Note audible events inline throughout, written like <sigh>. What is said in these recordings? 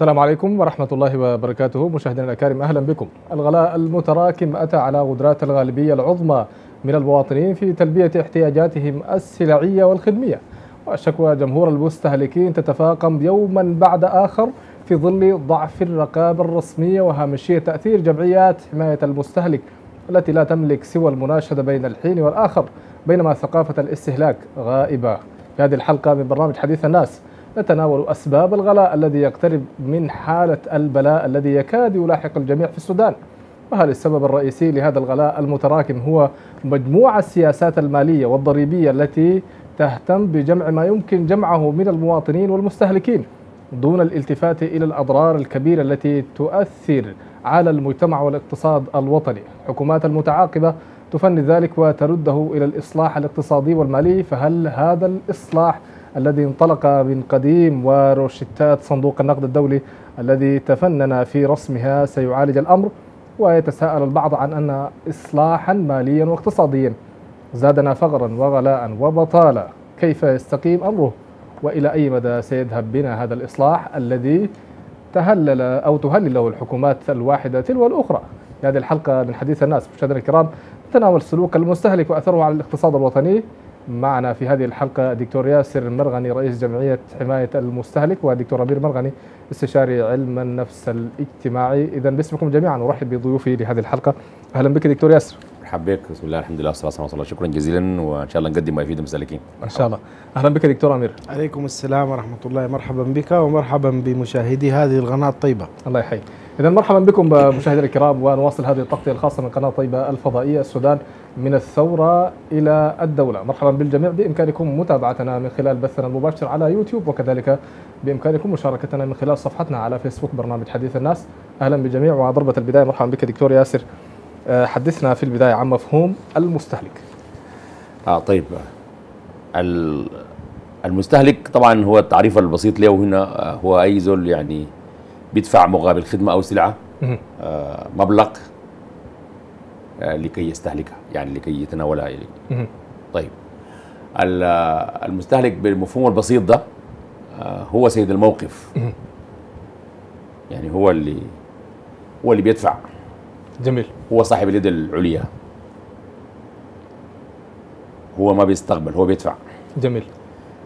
السلام عليكم ورحمة الله وبركاته. مشاهدينا الأكارم أهلا بكم. الغلاء المتراكم أتى على قدرات الغالبية العظمى من المواطنين في تلبية احتياجاتهم السلعية والخدمية. وشكوى جمهور المستهلكين تتفاقم يوما بعد آخر في ظل ضعف الرقابة الرسمية وهامشية تأثير جمعيات حماية المستهلك التي لا تملك سوى المناشدة بين الحين والآخر بينما ثقافة الاستهلاك غائبة. في هذه الحلقة من برنامج حديث الناس نتناول أسباب الغلاء الذي يقترب من حالة البلاء الذي يكاد يلاحق الجميع في السودان. وهل السبب الرئيسي لهذا الغلاء المتراكم هو مجموعة السياسات المالية والضريبية التي تهتم بجمع ما يمكن جمعه من المواطنين والمستهلكين دون الالتفات إلى الأضرار الكبيرة التي تؤثر على المجتمع والاقتصاد الوطني؟ الحكومات المتعاقبة تفند ذلك وترده إلى الإصلاح الاقتصادي والمالي فهل هذا الإصلاح الذي انطلق من قديم وروشتات صندوق النقد الدولي الذي تفنن في رسمها سيعالج الأمر ويتساءل البعض عن أن إصلاحا ماليا واقتصاديا زادنا فقرا وغلاء وبطالة كيف يستقيم أمره؟ وإلى أي مدى سيذهب بنا هذا الإصلاح الذي تهلل أو تهلل له الحكومات الواحدة تلو الأخرى؟ في هذه الحلقة من حديث الناس مشاهدينا الكرام نتناول سلوك المستهلك وأثره على الاقتصاد الوطني. معنا في هذه الحلقة دكتور ياسر مرغني رئيس جمعية حماية المستهلك ودكتور أمير مرغني استشاري علم النفس الاجتماعي. إذا باسمكم جميعا أرحب بضيوفي لهذه الحلقة. أهلا بك دكتور ياسر. مرحبا بك. بسم الله الحمد لله والصلاه والسلام شكرا جزيلا وإن شاء الله نقدم ما يفيد المستهلكين. إن شاء الله. أهلا بك دكتور أمير. عليكم السلام ورحمة الله. مرحبا بك ومرحبا بمشاهدي هذه القناة الطيبة. الله يحيي إذا مرحبا بكم مشاهدينا الكرام ونواصل هذه التغطية الخاصة من قناة طيبة الفضائية السودان. من الثورة إلى الدولة. مرحبا بالجميع. بإمكانكم متابعتنا من خلال بثنا المباشر على يوتيوب وكذلك بإمكانكم مشاركتنا من خلال صفحتنا على فيسبوك برنامج حديث الناس. أهلا بالجميع وضربة البداية مرحبا بك دكتور ياسر. أه، حدثنا في البداية عن مفهوم المستهلك. آه طيب. ال- المستهلك طبعا هو التعريف البسيط له هنا. آه، هو أي زول يعني بيدفع مقابل خدمة أو سلعة. مهم. آه، مبلغ آه، لكي يستهلكها يعني لكي يتناولها. طيب. ال- آه، المستهلك بالمفهوم البسيط ده آه، هو سيد الموقف. يعني هو اللي هو اللي بيدفع. جميل. هو صاحب اليد العليا. هو ما بيستقبل هو بيدفع. جميل.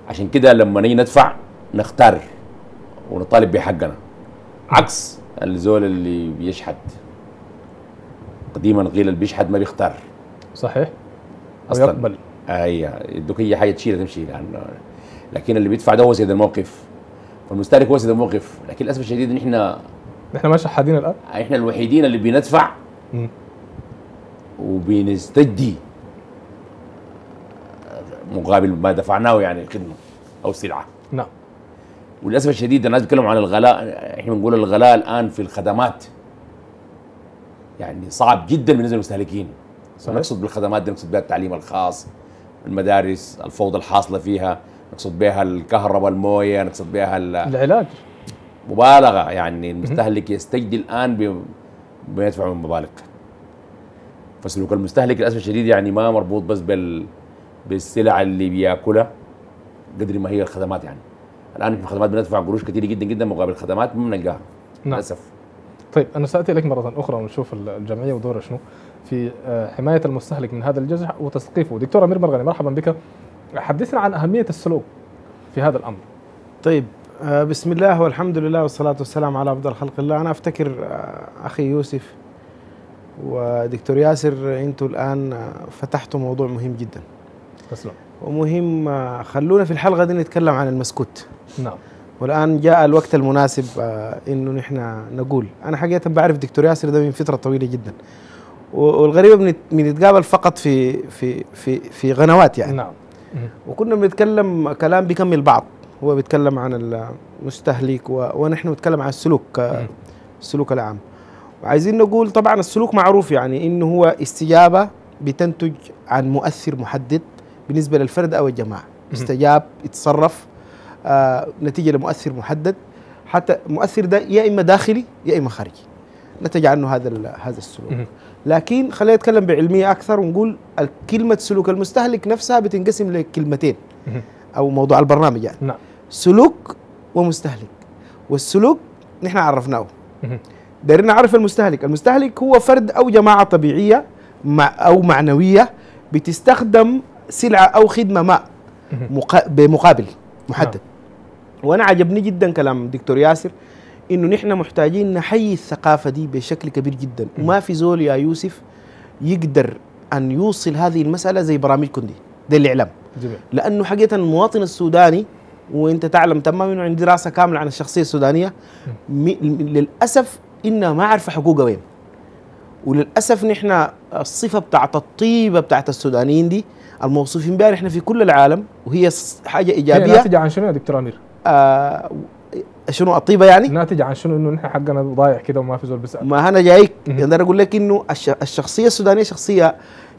عشان كده لما نيجي ندفع نختار ونطالب بحقنا. عكس الزول اللي بيشحت. قديما قيل اللي بيشحت ما بيختار. صحيح. أصلاً. ويقبل اي يدوك اي حاجة تشيلها تمشي لأنه لكن اللي بيدفع ده هو سيد الموقف. فالمستهلك هو سيد الموقف. لكن للأسف الشديد إن إحنا نحن ما شحادين الآن. إحنا الوحيدين اللي بندفع. وبنستجدي مقابل ما دفعناه يعني خدمه أو سلعه نعم. وللأسف الشديد الناس بيتكلموا عن الغلاء. إحنا بنقول الغلاء الآن في الخدمات. يعني صعب جدا بالنسبة للمستهلكين. صحيح. نقصد بالخدمات دي نقصد بها التعليم الخاص المدارس الفوضى الحاصلة فيها نقصد بها الكهرباء الموية نقصد بها ال- العلاج. مبالغة. يعني المستهلك يستجدي الآن ب- بيدفع من مبالغ. فسلوك المستهلك للأسف الشديد يعني ما مربوط بس بال بالسلع اللي بيأكلها قدر ما هي الخدمات يعني. الآن إحنا الخدمات بندفع قروش كثيره جدا جدا مقابل خدمات ما بنلقاها. نعم. للأسف. طيب أنا سأتي إليك مرة أخرى ونشوف الجمعية ودورها شنو. في آه، حماية المستهلك من هذا الجزع وتثقيفه دكتور أمير مرغني مرحبا بك. حدثنا عن أهمية السلوك في هذا الأمر. طيب آه، بسم الله والحمد لله والصلاة والسلام على أفضل خلق الله. أنا أفتكر آه، أخي يوسف ودكتور ياسر أنتوا الآن فتحتوا موضوع مهم جدا. تسلم. ومهم خلونا في الحلقة دي نتكلم عن المسكوت. نعم. والآن جاء الوقت المناسب آه، إنه نحن نقول. أنا حقيقة بعرف دكتور ياسر ده من فترة طويلة جدا. و- والغريبة بنت- بنتقابل فقط في في في في قنوات يعني. نعم. وكنا بنتكلم كلام بيكمل بعض. هو بيتكلم عن المستهلك و... ونحن نتكلم عن السلوك مم. السلوك العام. وعايزين نقول طبعا السلوك معروف يعني إنه هو استجابة بتنتج عن مؤثر محدد بالنسبة للفرد أو الجماعة. استجاب يتصرف آه نتيجة لمؤثر محدد. حتى المؤثر ده يا إما داخلي يا إما خارجي. نتج عنه هذا هذا السلوك. لكن خلينا نتكلم بعلمية أكثر ونقول كلمه سلوك المستهلك نفسها بتنقسم لكلمتين. أو موضوع البرنامج يعني. نعم. سلوك ومستهلك. والسلوك نحن عرفناه. مهم. دايرين نعرف المستهلك. المستهلك هو فرد أو جماعة طبيعية مع أو معنوية بتستخدم سلعة أو خدمة ما. مقا- بمقابل محدد. وأنا عجبني جدا كلام دكتور ياسر إنه نحن محتاجين نحيي الثقافة دي بشكل كبير جدا. وما في زول يا يوسف يقدر أن يوصل هذه المسألة زي برامجكم دي ده الإعلام. جميل. لأنه حقيقة المواطن السوداني وإنت تعلم تماما انه عندي دراسة كاملة عن الشخصية السودانية للأسف إنها ما عارفة حقوقها وين. وللأسف نحن الصفة بتاعت الطيبة بتاعت السودانيين دي الموصوفين بها نحن في كل العالم وهي حاجة هي إيجابية. ناتجة عن شنو يا دكتور أمير؟ آه شنو الطيبة يعني؟ ناتجه عن شنو إنه نحن حقنا ضايع كده وما في زول بيسأل ما أنا جايك. أقدر أقول لك إنه الش- الشخصية السودانية شخصية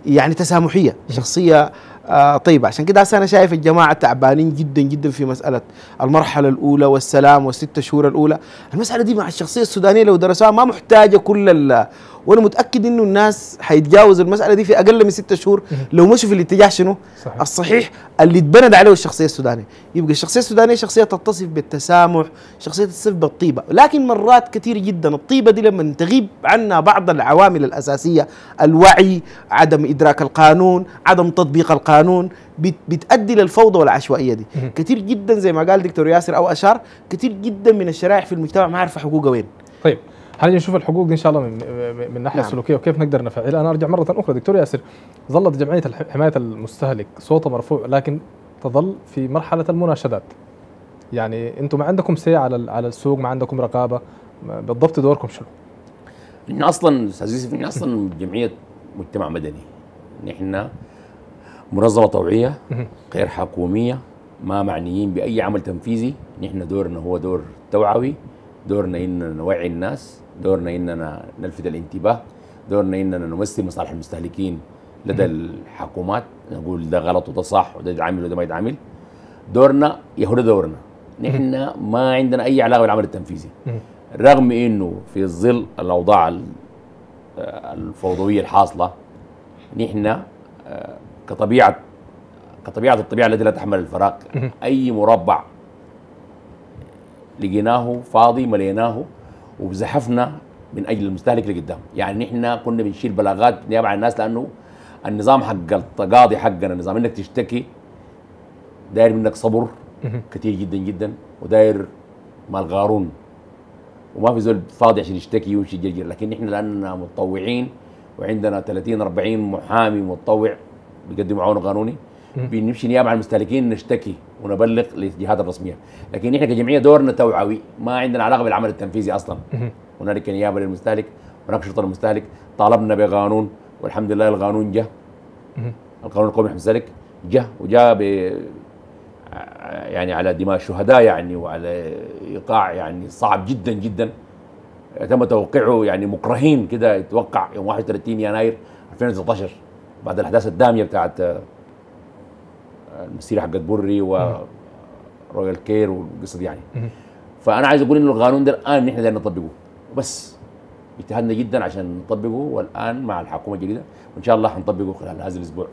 يعني تسامحية شخصية آه طيبه عشان كده أنا شايف الجماعة تعبانين جدا جدا في مسألة المرحلة الأولى والسلام والست شهور الأولى. المسألة دي مع الشخصية السودانية لو درسوها ما محتاجة كل ال وأنا متأكد إنه الناس حيتجاوزوا المسألة دي في أقل من ستة شهور. لو مشوا في الاتجاه شنو؟ صحيح. الصحيح اللي اتبنت عليه الشخصية السودانية. يبقى الشخصية السودانية شخصية تتصف بالتسامح شخصية تتصف بالطيبة. لكن مرات كثير جدا الطيبة دي لما تغيب عنا بعض العوامل الأساسية الوعي عدم إدراك القانون عدم تطبيق القانون. بت- بتؤدي للفوضى والعشوائية دي. كثير جدا زي ما قال دكتور ياسر أو أشار كثير جدا من الشرائح في المجتمع ما عارفة حقوقها وين طيب هنجي نشوف الحقوق دي إن شاء الله من من- الناحيه نعم. السلوكية وكيف نقدر نفعلها أنا أرجع مرة أخرى دكتور ياسر ظلت جمعية حماية المستهلك صوتها مرفوع لكن تظل في مرحلة المناشدات يعني أنتم ما عندكم سي على على السوق ما عندكم رقابة بالضبط دوركم شنو؟ نحن أصلا أستاذ يوسف نحن أصلا جمعية مجتمع مدني نحن منظمة طوعيه. غير حكومية ما معنيين بأي عمل تنفيذي. نحن دورنا هو دور توعوي دورنا إننا نوعي الناس دورنا إننا نلفت الانتباه دورنا إننا نمثل مصالح المستهلكين لدى الحكومات. نقول ده غلط وده صح وده يتعامل وده ما يتعامل. دورنا يهو ده دورنا نحن ما عندنا أي علاقة بالعمل التنفيذي. رغم إنه في ظل الأوضاع ال- آه، الفوضوية الحاصلة نحن آه، كطبيعة كطبيعة الطبيعة التي لا تحمل الفراغ. أي مربع لقيناه فاضي مليناه وزحفنا من أجل المستهلك لقدام يعني نحن كنا بنشيل بلاغات نيابه عن الناس لأنه النظام حق التقاضي حقنا نظام إنك تشتكي داير منك صبر. كثير جدا جدا وداير مال قارون وما في زول فاضي عشان يشتكي ويمشي يجرجر. لكن نحن لأننا متطوعين وعندنا 30 40 محامي متطوع. بيقدموا معاون قانوني. بنمشي نيابة عن المستهلكين نشتكي ونبلغ للجهات الرسمية لكن نحن كجمعية دورنا توعوي ما عندنا علاقة بالعمل التنفيذي أصلا. هنالك نيابة للمستهلك هناك شرطة للمستهلك طالبنا بقانون والحمد لله القانون جه. القانون القومي للمستهلك جه وجاء ب يعني على دماء الشهداء يعني وعلى إيقاع يعني صعب جدا جدا تم توقيعه يعني مكرهين كده يتوقع يوم 31 يناير 2019 بعد الأحداث الدامية بتاعت آه، المسيره حقت بري ورويال كير والقصة دي يعني. فأنا عايز أقول انه القانون ده الآن نحن دايرين نطبقه. بس اجتهدنا جدا عشان نطبقه والآن مع الحكومة الجديدة. وإن شاء الله حنطبقه خلال هذا الأسبوع.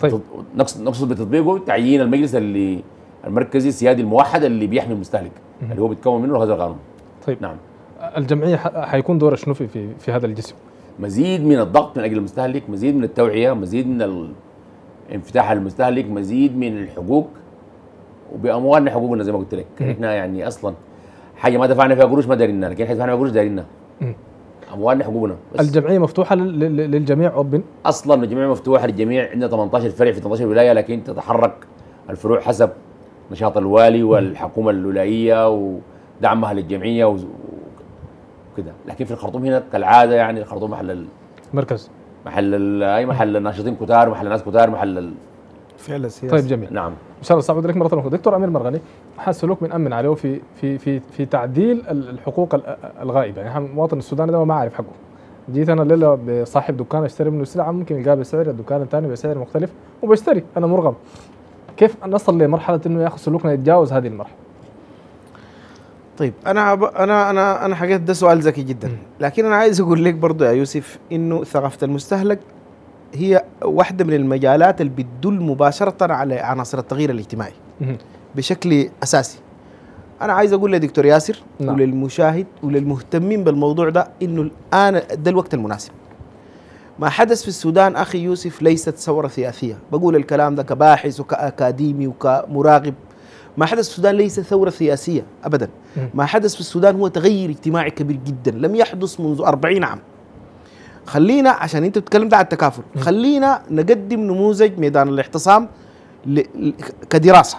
طيب. نقصد نقصد بتطبيقه تعيين المجلس اللي المركزي السيادي الموحد اللي بيحمي المستهلك. اللي هو بيتكون منه هذا القانون. طيب. نعم. الجمعية حيكون دورها شنو في, في هذا الجسم؟ مزيد من الضغط من أجل المستهلك مزيد من التوعية مزيد من الانفتاح على المستهلك مزيد من الحقوق. وبأموالنا حقوقنا زي ما قلت لك. إحنا يعني أصلا حاجة ما دفعنا فيها قروش ما دارينا لكن إحنا دفعنا فيها قروش دارينا. أموالنا حقوقنا. بس الجمعية مفتوحة لل- لل- للجميع اوبن أصلا الجمعية مفتوحة للجميع. عندنا 18 فرع في 18 ولاية لكن تتحرك الفروع حسب نشاط الوالي والحكومة الولائية ودعمها للجمعية وكده. لكن في الخرطوم هنا كالعادة يعني الخرطوم محل ال... مركز. محل ال... أي محل الناشطين كتار محل الناس كتار محل ال... فعلا سياسي. طيب جميل. نعم. إن شاء الله استعود لك مرة أخرى. دكتور أمير مرغني حال سلوك بنامن عليه في في في في تعديل ال- الحقوق ال- الغائبة. يعني المواطن السوداني ده ما عارف حقه. جيت أنا الليلة بصاحب دكان أشتري منه سلعة ممكن يلقاها بسعر الدكان الثاني بسعر مختلف وبشتري. أنا مرغم. كيف نصل لمرحلة إنه ياخذ سلوكنا يتجاوز هذه المرحلة؟ طيب أنا ب... أنا أنا أنا حقيقة ده سؤال ذكي جدا مم. لكن أنا عايز أقول لك برضو يا يوسف إنه ثقافة المستهلك هي واحدة من المجالات اللي بتدل مباشرة على عناصر التغيير الاجتماعي مهم. بشكل أساسي أنا عايز أقول لدكتور ياسر نعم. وللمشاهد وللمهتمين بالموضوع ده إنه الآن ده الوقت المناسب ما حدث في السودان أخي يوسف ليست ثورة سياسية بقول الكلام ده كباحث وكأكاديمي وكمراقب ما حدث في السودان ليس ثورة سياسية ابدا. مم. ما حدث في السودان هو تغير اجتماعي كبير جدا. لم يحدث منذ 40 عام. خلينا عشان أنت بتتكلم عن التكافل خلينا نقدم نموذج ميدان الاعتصام كدراسة.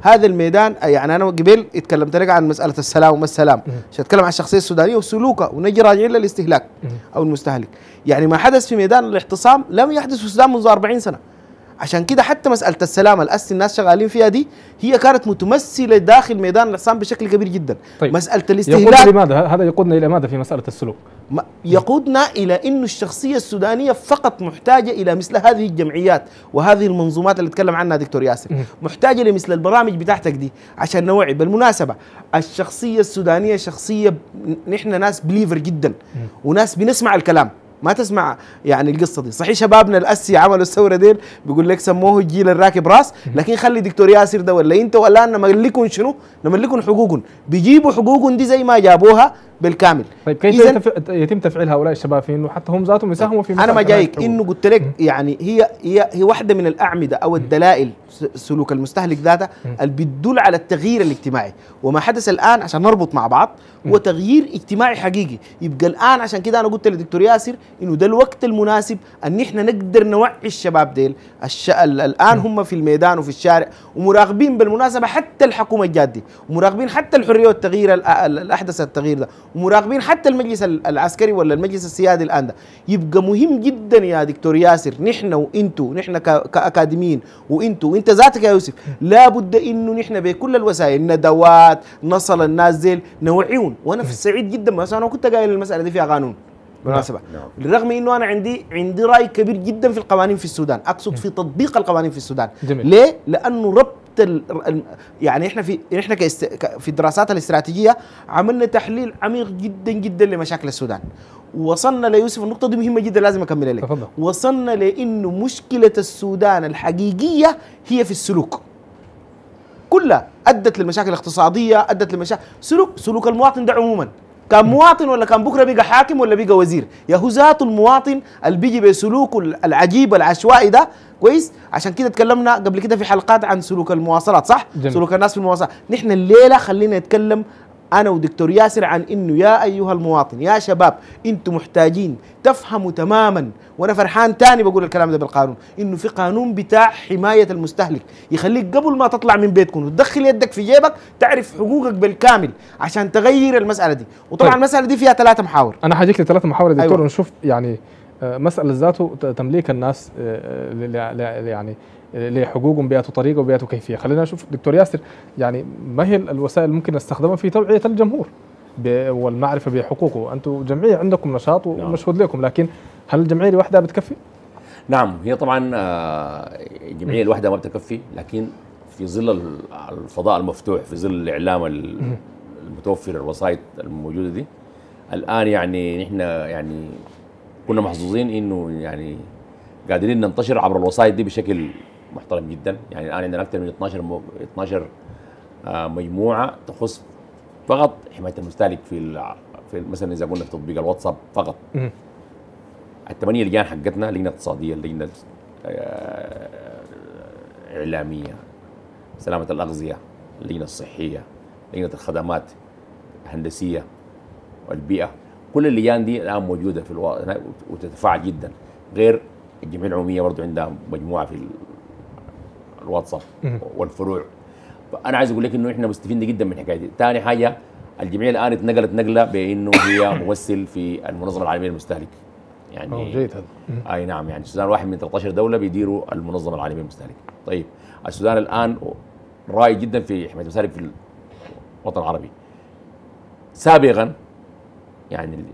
هذا الميدان يعني أنا قبل اتكلمت لك عن مسألة السلام وما السلام عشان أتكلم عن الشخصية السودانية وسلوكها ونجي راجعين للاستهلاك أو المستهلك. يعني ما حدث في ميدان الاعتصام لم يحدث في السودان منذ 40 سنة. عشان كده حتى مسألة السلام الاسي الناس شغالين فيها دي هي كانت متمثلة داخل ميدان الاعتصام بشكل كبير جدا. طيب. مسألة يقودنا الاستهلاك لماذا هذا يقودنا إلى ماذا في مسألة السلوك؟ ما- يقودنا إلى إنه الشخصية السودانية فقط محتاجة إلى مثل هذه الجمعيات وهذه المنظومات اللي تكلم عنها دكتور ياسر. محتاجة لمثل البرامج بتاعتك دي عشان نوعي. بالمناسبة الشخصية السودانية شخصية نحن ناس بليفر جدا. وناس بنسمع الكلام. ما تسمع يعني القصة دي. صحيح شبابنا الأسي عملوا الثورة ديل بيقول لك سموه الجيل الراكب راس لكن خلي دكتور ياسر ده ولا انت ولا أنا نملكهم شنو؟ نملكهم حقوقهم. بيجيبوا حقوقهم دي زي ما جابوها بالكامل. طيب كيف. يتم تفعيل هؤلاء الشباب؟ في إنه حتى هم ذاتهم يساهموا في أنا ما جايك إنه قلت لك يعني هي هي هي واحدة من الأعمدة أو الدلائل سلوك المستهلك ذاته اللي بتدل على التغيير الاجتماعي. وما حدث الآن عشان نربط مع بعض هو تغيير اجتماعي حقيقي. يبقى الآن عشان كده أنا قلت للدكتور ياسر إنه ده الوقت المناسب أن إحنا نقدر نوعي الشباب ديل. الش... ال- الآن هم في الميدان وفي الشارع ومراقبين بالمناسبة حتى الحكومة الجادة ومراقبين حتى الحرية والتغيير ال- ال- الأحدث التغيير ده. ومراقبين حتى المجلس ال- العسكري ولا المجلس السيادي الآن ده. يبقى مهم جدا يا دكتور ياسر نحن وإنتو نحن كأكاديميين وإنتو وإنت ذاتك يا يوسف لابد إنه نحن بكل الوسائل ندوات نصل الناس نوعيهم. وأنا في سعيد جدا بس أنا كنت قايل المسألة دي فيها قانون بالمناسبة. نعم. بالرغم إنه أنا عندي عندي رأي كبير جدا في القوانين في السودان. أقصد في تطبيق القوانين في السودان. جميل. ليه؟ لأنه ربط ال- يعني إحنا في إحنا كاست... في الدراسات الاستراتيجية عملنا تحليل عميق جدا جدا لمشاكل السودان. وصلنا ليوسف النقطة دي مهمة جدا لازم اكملها لك. تفضل. وصلنا لإنه مشكلة السودان الحقيقية هي في السلوك. كلها أدت للمشاكل الاقتصادية أدت للمشاكل سلوك سلوك المواطن ده عموما. كان مواطن ولا كان بكره بقى حاكم ولا بقى وزير؟ يا هو ذاته المواطن اللي بيجي بسلوكه العجيب العشوائي ده. كويس؟ عشان كده تكلمنا قبل كده في حلقات عن سلوك المواصلات صح؟ جميل. سلوك الناس في المواصلات. نحن الليلة خلينا نتكلم أنا ودكتور ياسر عن إنه يا أيها المواطن يا شباب أنتم محتاجين تفهموا تماما وأنا فرحان تاني بقول الكلام ده بالقانون إنه في قانون بتاع حماية المستهلك يخليك قبل ما تطلع من بيتكم وتدخل يدك في جيبك تعرف حقوقك بالكامل عشان تغير المسألة دي وطبعا طيب. المسألة دي فيها ثلاثة محاور أنا حاجيك لثلاث محاور دكتور أيوة. ونشوف يعني آه، مسألة ذاته تمليك الناس آه، ل- يعني لحقوقهم بيئة طريقة وبيئة كيفية. خلينا نشوف دكتور ياسر يعني ما هي الوسائل اللي ممكن نستخدمها في توعية الجمهور والمعرفة بحقوقه؟ أنتم جمعيه عندكم نشاط ومشهود لكم لكن هل الجمعية لوحدها بتكفي؟ نعم هي طبعا آه، الجمعية الواحده ما بتكفي لكن في ظل ال- الفضاء المفتوح في ظل الإعلام ال- المتوفر الوسائط الموجودة دي الآن يعني نحن يعني كنا محظوظين إنه يعني قادرين ننتشر عبر الوسائط دي بشكل محترم جدا. يعني الآن عندنا أكثر من 12 مو- 12 آه، مجموعة تخص فقط حماية المستهلك في الع- في مثلا إذا قلنا في تطبيق الواتساب فقط. الثمانية لجان حقتنا لجنة اقتصادية لجنة آه، إعلامية سلامة الأغذية اللجنه الصحيه لجنة الخدمات الهندسية والبيئة. كل اللجان دي الآن موجودة في ألو... وتتفاعل جدا. غير الجمعية العمومية برضو عندها مجموعة في ال- الواتساب. والفروع. فأنا عايز أقول لك إنه إحنا مستفيدين جدا من الحكاية دي. ثاني حاجة الجمعية الآن اتنقلت نقلة بإنه هي <coughs> ممثل في المنظمة العالمية للمستهلك. يعني جيد هذا. أي نعم يعني السودان واحد من 13 دولة بيديروا المنظمة العالمية للمستهلك. طيب السودان الآن رائد جدا في حماية المستهلك في الوطن العربي. سابقا يعني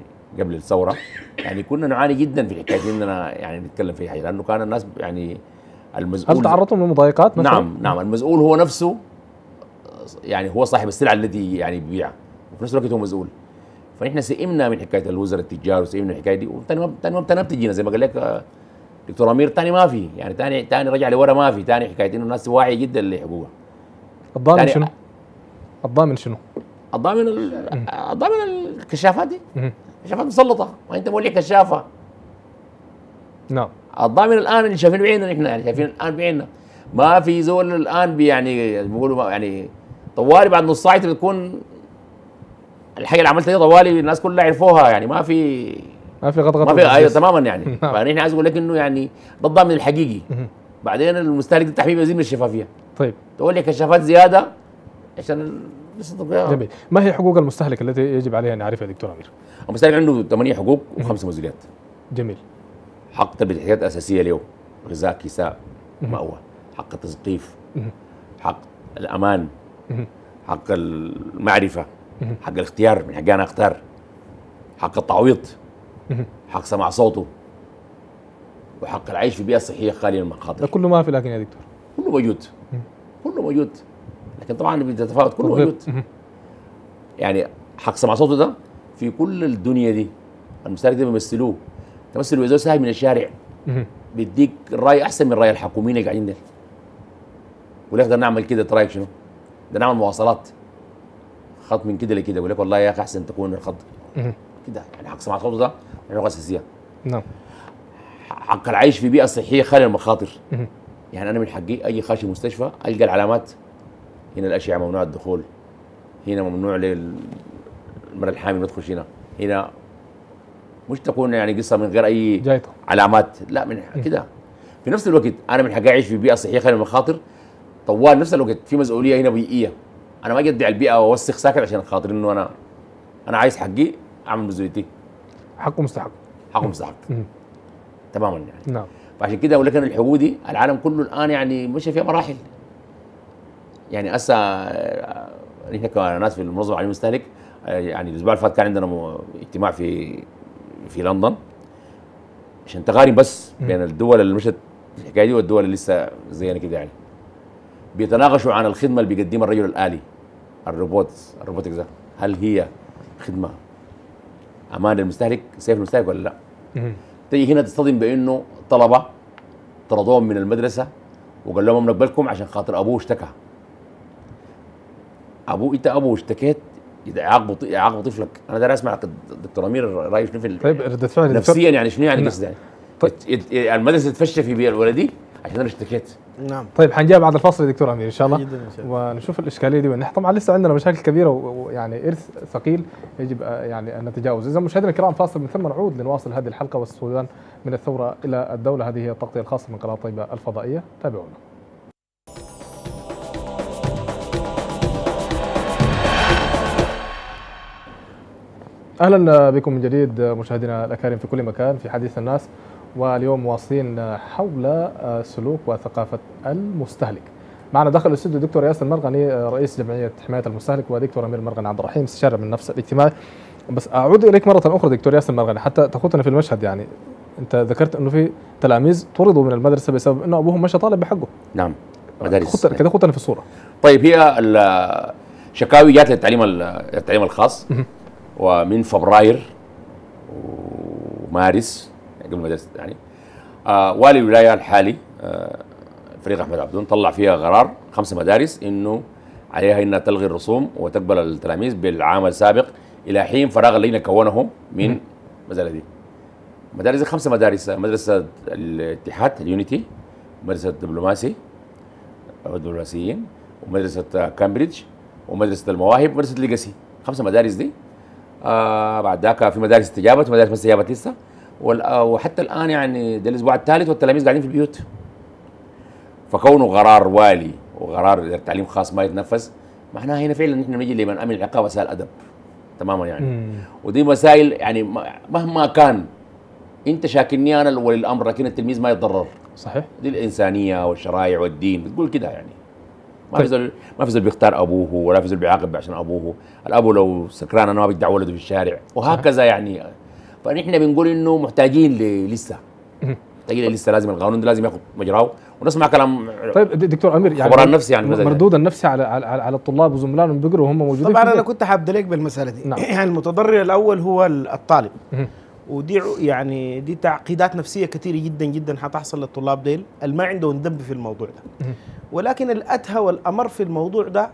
قبل الثورة يعني كنا نعاني جدا في حكايه إننا يعني نتكلم في حاجة لأنه كان الناس يعني المسؤول هل تعرضتم لمضايقات مثلا؟ نعم نعم. المسؤول هو نفسه يعني هو صاحب السلعه التي يعني بيبيعها. وفي نفس الوقت هو مسؤول فنحن سئمنا من حكاية الوزراء التجار وسئمنا من الحكاية دي وثاني ما ثاني ما بتجينا. زي ما قال لك آه، دكتور أمير ثاني ما في. يعني ثاني ثاني رجع لورا ما في. ثاني حكاية إنه الناس واعية جدا لحقوقها الضامن شنو؟ الضامن شنو؟ الضامن ال- الضامن الكشافات دي. كشافات مسلطة. ما أنت مولي كشافة. نعم الضامن الآن اللي شايفين بعيننا نحن يعني شايفين الآن بعيننا ما في زول الآن يعني بيقولوا يعني طوالي بعد نص ساعة تكون الحاجة اللي عملتها دي طوالي الناس كلها عرفوها يعني ما في ما في غطغطة ما في أيوه. تماما يعني نعم. فنحن عايز أقول لك إنه يعني ده الضامن الحقيقي. بعدين المستهلك ده يزيد من الشفافية طيب تقول لي كشافات زيادة عشان. جميل ما هي حقوق المستهلك التي يجب عليه أن يعرفها دكتور أمير؟ المستهلك عنده ثمانية حقوق وخمس مسؤوليات جميل حق تلبيه الاحتياجات الأساسية له غذاء كساء مأوى. حق التثقيف. حق الأمان. حق المعرفة. حق الاختيار. من حقي أنا أختار. حق التعويض. حق سماع صوته. وحق العيش في بيئة صحية خالية من ده المخاطر كله ما في لكن يا دكتور. كله موجود. كله موجود. لكن طبعا بتتفاوت كله. موجود. يعني حق سمع صوته ده في كل الدنيا دي المستهلك ده بيمثلوه. تمثلوا زول ساهي من الشارع. بيديك الراي أحسن من رأي الحكوميين اللي قاعدين ده يقول لك ده نعمل كده إنت رأيك شنو؟ ده نعمل مواصلات. خط من كده لكده. يقول لك والله يا أخي أحسن تكون الخط. كده. يعني حق سمع صوته ده حقوق أساسية. نعم. حق العيش في بيئة صحية خالية من المخاطر. يعني أنا من حقي أي خاشي مستشفى ألقى العلامات. هنا الأشعة ممنوع الدخول. هنا ممنوع للمراه الحامل ما تخش هنا. هنا مش تكون يعني قصة من غير أي جايته علامات. لا من كده. في نفس الوقت أنا من حقي اعيش في بيئة صحية خاليه من المخاطر طوال نفس الوقت في مسؤولية هنا بيئية. أنا ما أجي ادعي البيئة واوسخ ساكن عشان خاطر إنه أنا أنا عايز حقي أعمل مسؤوليتي حقه مستحق. حقه مستحق. تماما يعني. نعم. فعشان كده أقول لك أنا الحقوق دي العالم كله الآن يعني ماشي فيها مراحل. يعني هسه آه، نحن كناس في المنظمة العالميه للمستهلك آه، يعني الأسبوع اللي فات كان عندنا اجتماع في في لندن عشان تقارن بس بين الدول اللي مشت الحكاية دي والدول اللي لسه زينا كده يعني. بيتناقشوا عن الخدمة اللي بيقدمها الرجل الآلي الروبوت الروبوتك ده. هل هي خدمة أمان للمستهلك سيف للمستهلك ولا لا؟ تيجي هنا تصطدم بإنه طلبة طردوهم من المدرسة وقال لهم نقبلكم عشان خاطر أبوه اشتكى. أبوه إنت أبوه اشتكيت يعاقبوا يعاقبوا طفلك. أنا داير اسمع الدكتور أمير رايه شنو في طيب ردة فعل يا دكتور نفسيا يعني شنو يعني نعم. قصدي يعني طيب. المدرسة تفشى في بيئة الولدي عشان أنا اشتكيت. نعم. طيب حنجاوب بعد الفاصل يا دكتور أمير إن شاء الله. جدا إن شاء الله. ونشوف الإشكالية دي وين. نحن طبعا لسه عندنا مشاكل كبيرة ويعني إرث ثقيل يجب آه، يعني أن نتجاوز. اذا مشاهدينا الكرام فاصل من ثم نعود لنواصل هذه الحلقة والسودان من الثورة إلى الدولة. هذه هي التغطية الخاصة من قناة طيبة الفضائية. تابعونا. أهلا بكم من جديد مشاهدينا الأكارم في كل مكان في حديث الناس واليوم واصلين حول سلوك وثقافة المستهلك. معنا داخل الاستوديو دكتور ياسر المرغني رئيس جمعية حماية المستهلك ودكتور أمير المرغني عبد الرحيم استشاري من نفس الاجتماع. بس أعود إليك مرة أخرى دكتور ياسر المرغني حتى تخوضنا في المشهد يعني أنت ذكرت إنه في تلاميذ طردوا من المدرسة بسبب إنه أبوهم مشى طالب بحقه. نعم مدارس كده خدنا في الصورة. طيب هي ال- شكاوي جات للتعليم ال- التعليم الخاص. ومن فبراير ومارس قبل مدرسة يعني. آه والي الولاية الحالي آه فريق أحمد عبدون طلع فيها قرار خمس مدارس إنه عليها إنها تلغي الرسوم وتقبل التلاميذ بالعام السابق إلى حين فراغ اللجنه كونهم من المساله دي. مدارس خمسة مدارس مدرسة الاتحاد اليونيتي مدرسة الدبلوماسي الدبلوماسيين ومدرسة كامبريدج ومدرسة المواهب ومدرسه Legacy. خمسة مدارس دي آه بعد ذاك في مدارس استجابت ومدارس ما استجابت لسه. آه، وحتى الآن يعني ده الأسبوع الثالث والتلاميذ قاعدين في البيوت. فكونه قرار والي وقرار التعليم الخاص ما يتنفذ معناها هنا فعلا نحن نجي لمن أمن العقاب وسائل الأدب تماما يعني. مم. ودي مسائل يعني مهما كان إنت شاكلني أنا ولي الامر لكن التلميذ ما يتضرر. صحيح؟ دي الإنسانية والشرائع والدين بتقول كده يعني. ما. في زول ما في زول بيختار أبوه ولا في زول بيعاقب عشان أبوه الأبو لو سكران أنا ما بيدع ولده في الشارع وهكذا يعني فنحن بنقول إنه محتاجين لسه. محتاجين لسه لازم القانون ده لازم ياخذ مجراه ونسمع كلام طيب دكتور أمير يعني خبراء النفس يعني. مردود النفسي على على, على الطلاب وزملائهم بيقروا وهم موجودين طبعا أنا. كنت حابد لك بالمسألة دي نعم. يعني المتضرر الأول هو الطالب. ودي يعني دي تعقيدات نفسية كثيرة جدا جدا حتحصل للطلاب ديل. اللي ما عندهم ذنب في الموضوع ده. ولكن الادهى والأمر في الموضوع ده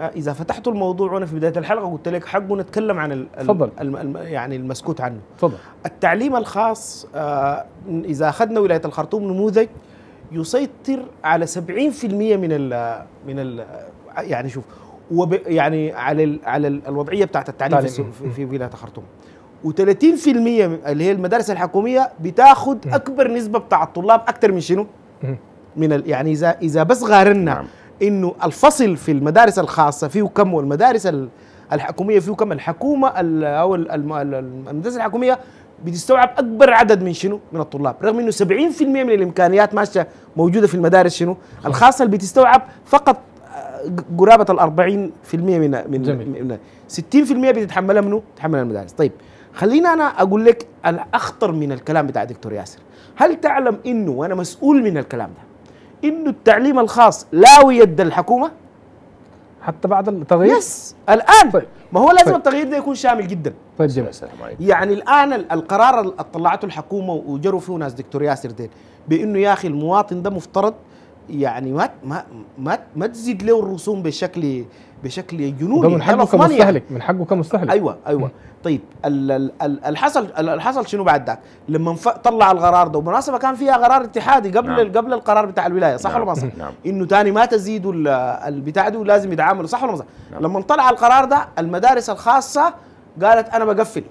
آه، إذا فتحتوا الموضوع وأنا في بداية الحلقة قلت لك حقه نتكلم عن ال- تفضل. الم- يعني المسكوت عنه. تفضل. التعليم الخاص آه، إذا أخذنا ولاية الخرطوم نموذج يسيطر على 70% من ال من ال يعني شوف وب يعني على ال على ال- الوضعية بتاعت التعليم في, في ولاية الخرطوم. و30% اللي هي المدارس الحكومية بتاخذ أكبر نسبة بتاع الطلاب أكثر من شنو؟ من ال يعني اذا إذا بس غارنا نعم. إنه الفصل في المدارس الخاصة فيه كم؟ والمدارس ال- الحكومية فيه كم؟ الحكومة ال- أو ال- الم- ال- المدارس الحكومية بتستوعب أكبر عدد من شنو؟ من الطلاب. رغم إنه 70% من الإمكانيات ماشية موجودة في المدارس شنو؟ الخاصة اللي بتستوعب فقط آه، قرابة ال 40% من من, جميل. من 60% بتتحملها منه تتحملها المدارس. طيب. خلينا أنا أقول لك الأخطر من الكلام بتاع دكتور ياسر. هل تعلم إنه وأنا مسؤول من الكلام ده؟ إنه التعليم الخاص لاوي يد الحكومة؟ حتى بعد التغيير؟ يس. الآن. طيب. ما هو لازم طيب. التغيير ده يكون شامل جدا. طيب جميل. السلام عليكم. يعني الآن ال- القرار اللي طلعته الحكومة وجروا فيه ناس دكتور ياسر دين بإنه يا أخي المواطن ده مفترض يعني ما ما ما, ما تزيد له الرسوم بشكل بشكل جنوني ده من حقه. كمستهلك من حقه كمستهلك أيوه أيوه طيب ال- ال- ال- الحصل ال- الحصل شنو بعد ذاك؟ لما طلع القرار ده وبالمناسبة كان فيها قرار اتحادي قبل نعم. قبل القرار بتاع الولاية صح نعم. ولا ما صح؟ نعم. إنه تاني ما تزيدوا ال- البتاع ده ولازم يتعاملوا صح ولا ما صح؟ نعم. لما طلع القرار ده المدارس الخاصة قالت أنا بقفل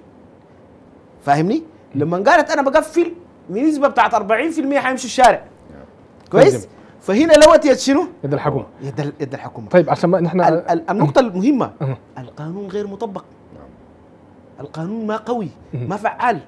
فاهمني؟ لما قالت أنا بقفل بنسبة بتاعت 40% حيمشوا الشارع كويس؟ فهنا لوت يد شنو؟ يد الحكومة يد يد الحكومة طيب عشان ما نحن ال- ال- النقطة المهمة أه. القانون غير مطبق. القانون ما قوي. ما فعال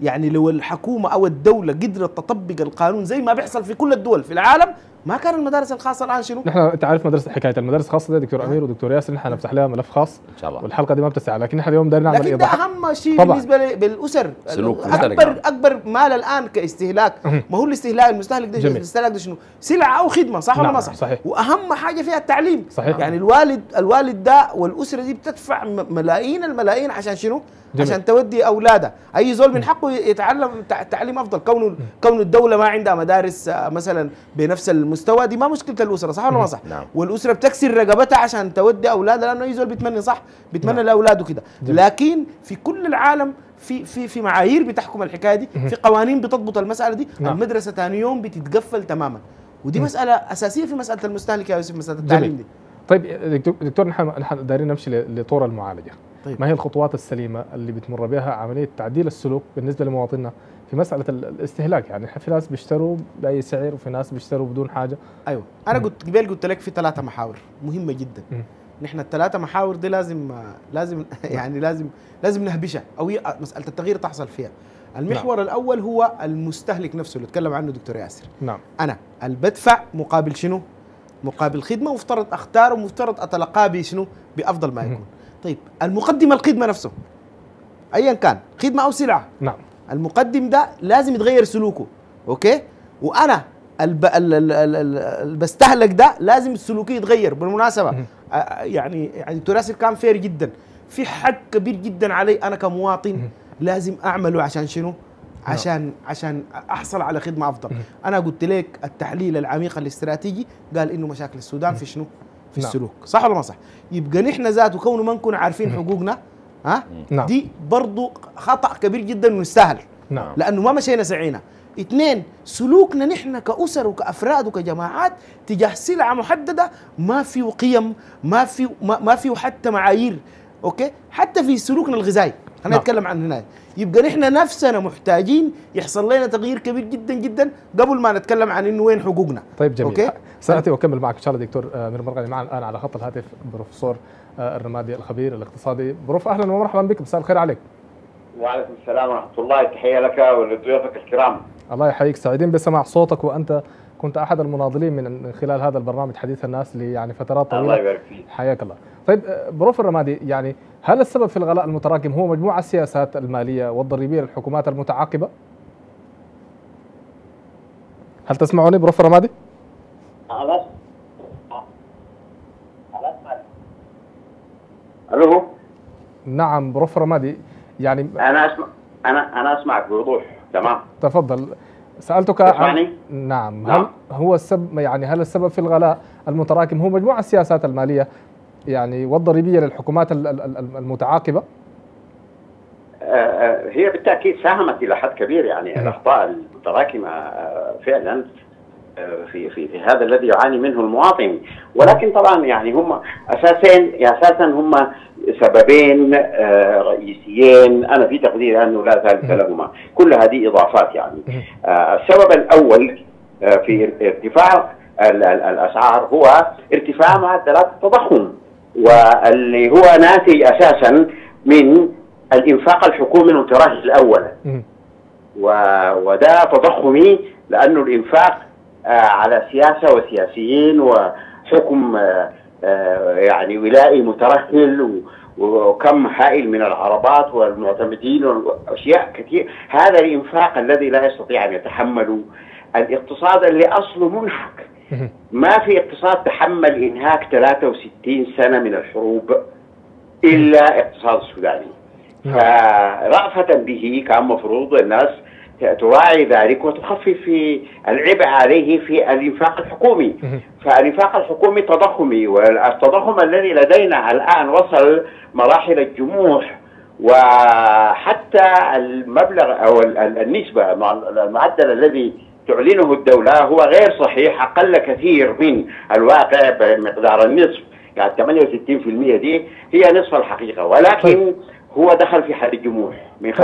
يعني لو الحكومة أو الدولة قدرت تطبق القانون زي ما بيحصل في كل الدول في العالم ما كان المدارس الخاصة الآن شنو؟ نحن انت عارف مدرسه حكاية المدارس الخاصة دي دكتور أمير ودكتور ياسر نحن نفتح لها ملف خاص إن شاء الله والحلقة دي ما بتسع لكن نحن اليوم دايرين نعمل لكن ده إيضاح أهم شيء طبعاً. بالنسبة ل- بالأسر سلوك مستهلك، أكبر نعم. أكبر مال الآن كاستهلاك. ما هو الاستهلاك المستهلك ده جميل. الاستهلاك ده شنو؟ سلعة أو خدمة صح ولا نعم، ما صح؟ صحيح. وأهم حاجة فيها التعليم صحيح. يعني الوالد الوالد ده والأسرة دي بتدفع ملايين الملايين عشان شنو؟ جميل. عشان تودي اولادها أي زول من حقه يتعلم تع- تعليم أفضل كونه كون الدولة ما عندها مدارس آه، مثلا بنفس المستوى دي ما مشكلة الأسرة صح ولا ما صح نعم. والأسرة بتكسر رقبتها عشان تودي اولادها لأنه أي زول بيتمنى صح بيتمنى نعم. لأولاده كده. لكن في كل العالم في في في معايير بتحكم الحكاية دي في قوانين بتضبط المسألة دي نعم. المدرسة ثاني يوم بتتقفل تماما ودي مسألة أساسية في مسألة المستهلك يا يوسف مسألة التعليم جميل. دي طيب دكتور, دكتور نحن دايرين نمشي لطور المعالجة طيب. ما هي الخطوات السليمة اللي بتمر بها عملية تعديل السلوك بالنسبة لمواطننا في مسألة ال- الاستهلاك؟ يعني في ناس بيشتروا بأي سعر وفي ناس بيشتروا بدون حاجة. أيوه. أنا قلت قبل قلت لك في ثلاثة محاور مهمة جدا. مم. نحن الثلاثة محاور دي لازم لازم <laughs> يعني لازم لازم نهبشها أو مسألة التغيير تحصل فيها. المحور نعم. الأول هو المستهلك نفسه اللي اتكلم عنه دكتور ياسر. نعم. أنا اللي بدفع مقابل شنو؟ مقابل خدمة مفترض أختار ومفترض أتلقاه بشنو؟ بأفضل ما. يكون. طيب المقدم الخدمة نفسه ايا كان خدمة أو سلعة. نعم. المقدم ده لازم يتغير سلوكه Okay؟ وأنا الب... ال... ال... ال... ال... اللي بستهلك ده لازم سلوكي يتغير بالمناسبة. يعني يعني ياسر كان fair جدا. في حق كبير جدا علي أنا كمواطن. لازم أعمله عشان شنو؟ عشان عشان أحصل على خدمة أفضل. أنا قلت لك التحليل العميق الاستراتيجي قال إنه مشاكل السودان في شنو؟ في نعم. السلوك. صح ولا ما صح؟ يبقى نحن ذاته كونه ما نكون عارفين حقوقنا ها؟ نعم. دي برضو خطأ كبير جدا ونستاهل نعم. لأنه ما مشينا سعينا. اثنين سلوكنا نحن كأسر وكأفراد وكجماعات تجاه سلعة محددة ما فيه قيم ما فيه ما, ما فيه حتى معايير okay؟ حتى في سلوكنا الغذائي. خلينا نعم. نتكلم عن هنا يبقى نحن نفسنا محتاجين يحصل لنا تغيير كبير جدا جدا قبل ما نتكلم عن إنه وين حقوقنا. طيب جميل. okay؟ سآتي وأكمل معك إن شاء الله دكتور آه، من مرغني معنا الآن على خط الهاتف بروفيسور آه، الرمادي الخبير الاقتصادي. prof أهلا ومرحبا بك. مساء الخير عليك. وعليكم السلام ورحمة الله. تحية لك ولضيوفك الكرام. الله يحييك. سعيدين بسماع صوتك. وأنت كنت أحد المناضلين من خلال هذا البرنامج حديث الناس يعني فترات الله طويله يبارك فيك. حياك الله. طيب آه، بروف الرمادي يعني هل السبب في الغلاء المتراكم هو مجموعة السياسات المالية والضريبية للحكومات المتعاقبة؟ هل تسمعني بروف الرمادي؟ ألو؟ نعم بروف الرمادي يعني أنا أسمع أنا أنا أسمعك بوضوح تمام؟ تفضل. سألتك تسمعني؟ نعم نعم. هل هو السبب يعني هل السبب في الغلاء المتراكم هو مجموعة السياسات المالية يعني والضريبيه للحكومات ال- ال- ال- المتعاقبة آه، هي بالتأكيد ساهمت إلى حد كبير يعني مم. الأخطاء المتراكمة آه، فعلا آه، في في في هذا الذي يعاني منه المواطن ولكن طبعا يعني هم اساسين أساسا هم سببين آه، رئيسيين أنا في تقديري أنه لا ثالث مم. لهما كل هذه إضافات يعني. آه، السبب الأول آه، في ارتفاع ال- ال- الأسعار هو ارتفاع معدلات التضخم واللي هو ناتج أساسا من الإنفاق الحكومي المترهل الأول. وده تضخمي لأنه الإنفاق آه، على سياسة وسياسيين وحكم آه، آه، يعني ولائي مترهل وكم هائل من العربات والمعتمدين وأشياء كثير. هذا الإنفاق الذي لا يستطيع أن يتحمله. الاقتصاد اللي أصله منهك مم. ما في اقتصاد تحمل إنهاك 63 سنة من الحروب إلا اقتصاد السوداني نعم. فرأفة به كان مفروض الناس تراعي ذلك وتخفف في العبء عليه في الإنفاق الحكومي. فالإنفاق الحكومي تضخمي والتضخم الذي لدينا الآن وصل مراحل الجموح وحتى المبلغ أو ال- ال- النسبة مع المعدل الذي تعلنه الدولة هو غير صحيح أقل كثير من الواقع بمقدار النصف. يعني 68% دي هي نصف الحقيقة ولكن هو دخل في حد الجموح من 50%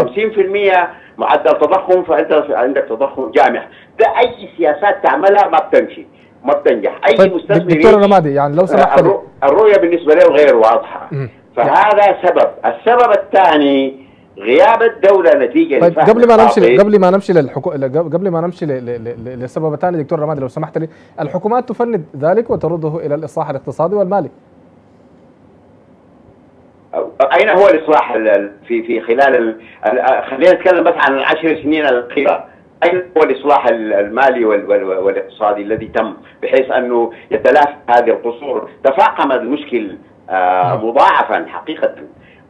معدل تضخم فأنت عندك تضخم جامح ده أي سياسات تعملها ما بتمشي ما بتنجح. أي طيب مستثمر دكتور يعني لو سمحت الرؤية بالنسبة له غير واضحة. فهذا سبب. السبب الثاني غياب الدولة نتيجة طيب قبل ما نمشي. قبل ما نمشي للحكو... قبل ما نمشي ل... ل... ل... للسبب الثاني دكتور رمادي لو سمحت لي الحكومات تفند ذلك وترده إلى الإصلاح الاقتصادي والمالي. أين هو الإصلاح ال- ال- في في خلال ال- ال- خلينا نتكلم بس عن العشر سنين الأخيرة. أين هو الإصلاح ال- المالي وال- وال- والاقتصادي الذي تم؟ بحيث أنه يتلافى هذه القصور. تفاقم المشكل آه، مضاعفا حقيقة.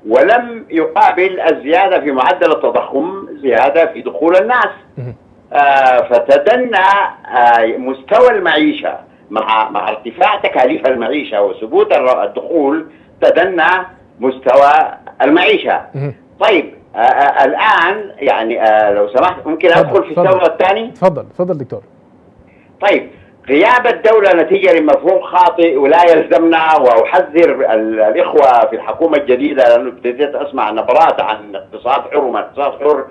ولم يقابل الزيادة في معدل التضخم زيادة في دخول الناس. آه، فتدنى آه، مستوى المعيشة مع مع ارتفاع تكاليف المعيشة وثبوت الدخول تدنى مستوى المعيشة. طيب آه، الآن يعني لو سمحت ممكن أدخل في تفضل. السبب الثاني تفضل تفضل دكتور طيب غياب الدولة نتيجة لمفهوم خاطئ ولا يلزمنا وأحذر ال- الإخوة في الحكومة الجديدة لأنه ابتديت أسمع نبرات عن اقتصاد حر وما اقتصاد حر